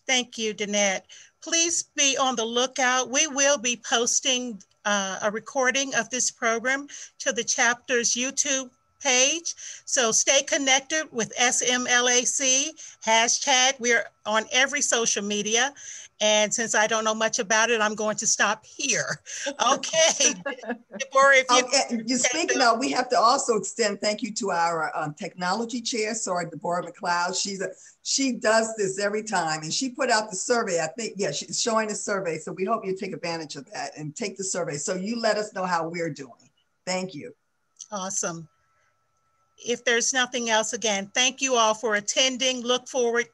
Thank you, Danette. Please be on the lookout. We will be posting uh, a recording of this program to the chapter's YouTube page. So stay connected with SMLAC, hashtag. We're on every social media. And since I don't know much about it, I'm going to stop here. Okay. Deborah, if you Okay, speaking of, we have to also extend thank you to our um, technology chair, sorry, Deborah McLeod. She's a, she does this every time and she put out the survey. I think, yeah, she's showing the survey. So we hope you take advantage of that and take the survey. So you let us know how we're doing. Thank you. Awesome. If there's nothing else, again, thank you all for attending. Look forward,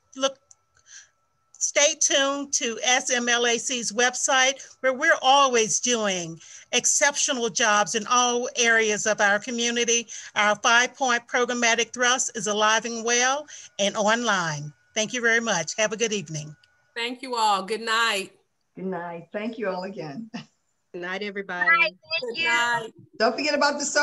stay tuned to SMLAC's website where we're always doing exceptional jobs in all areas of our community. Our five-point programmatic thrust is alive and well and online. Thank you very much. Have a good evening. Thank you all. Good night. Good night. Thank you all again. Good night, everybody. Thank you. Don't forget about the survey.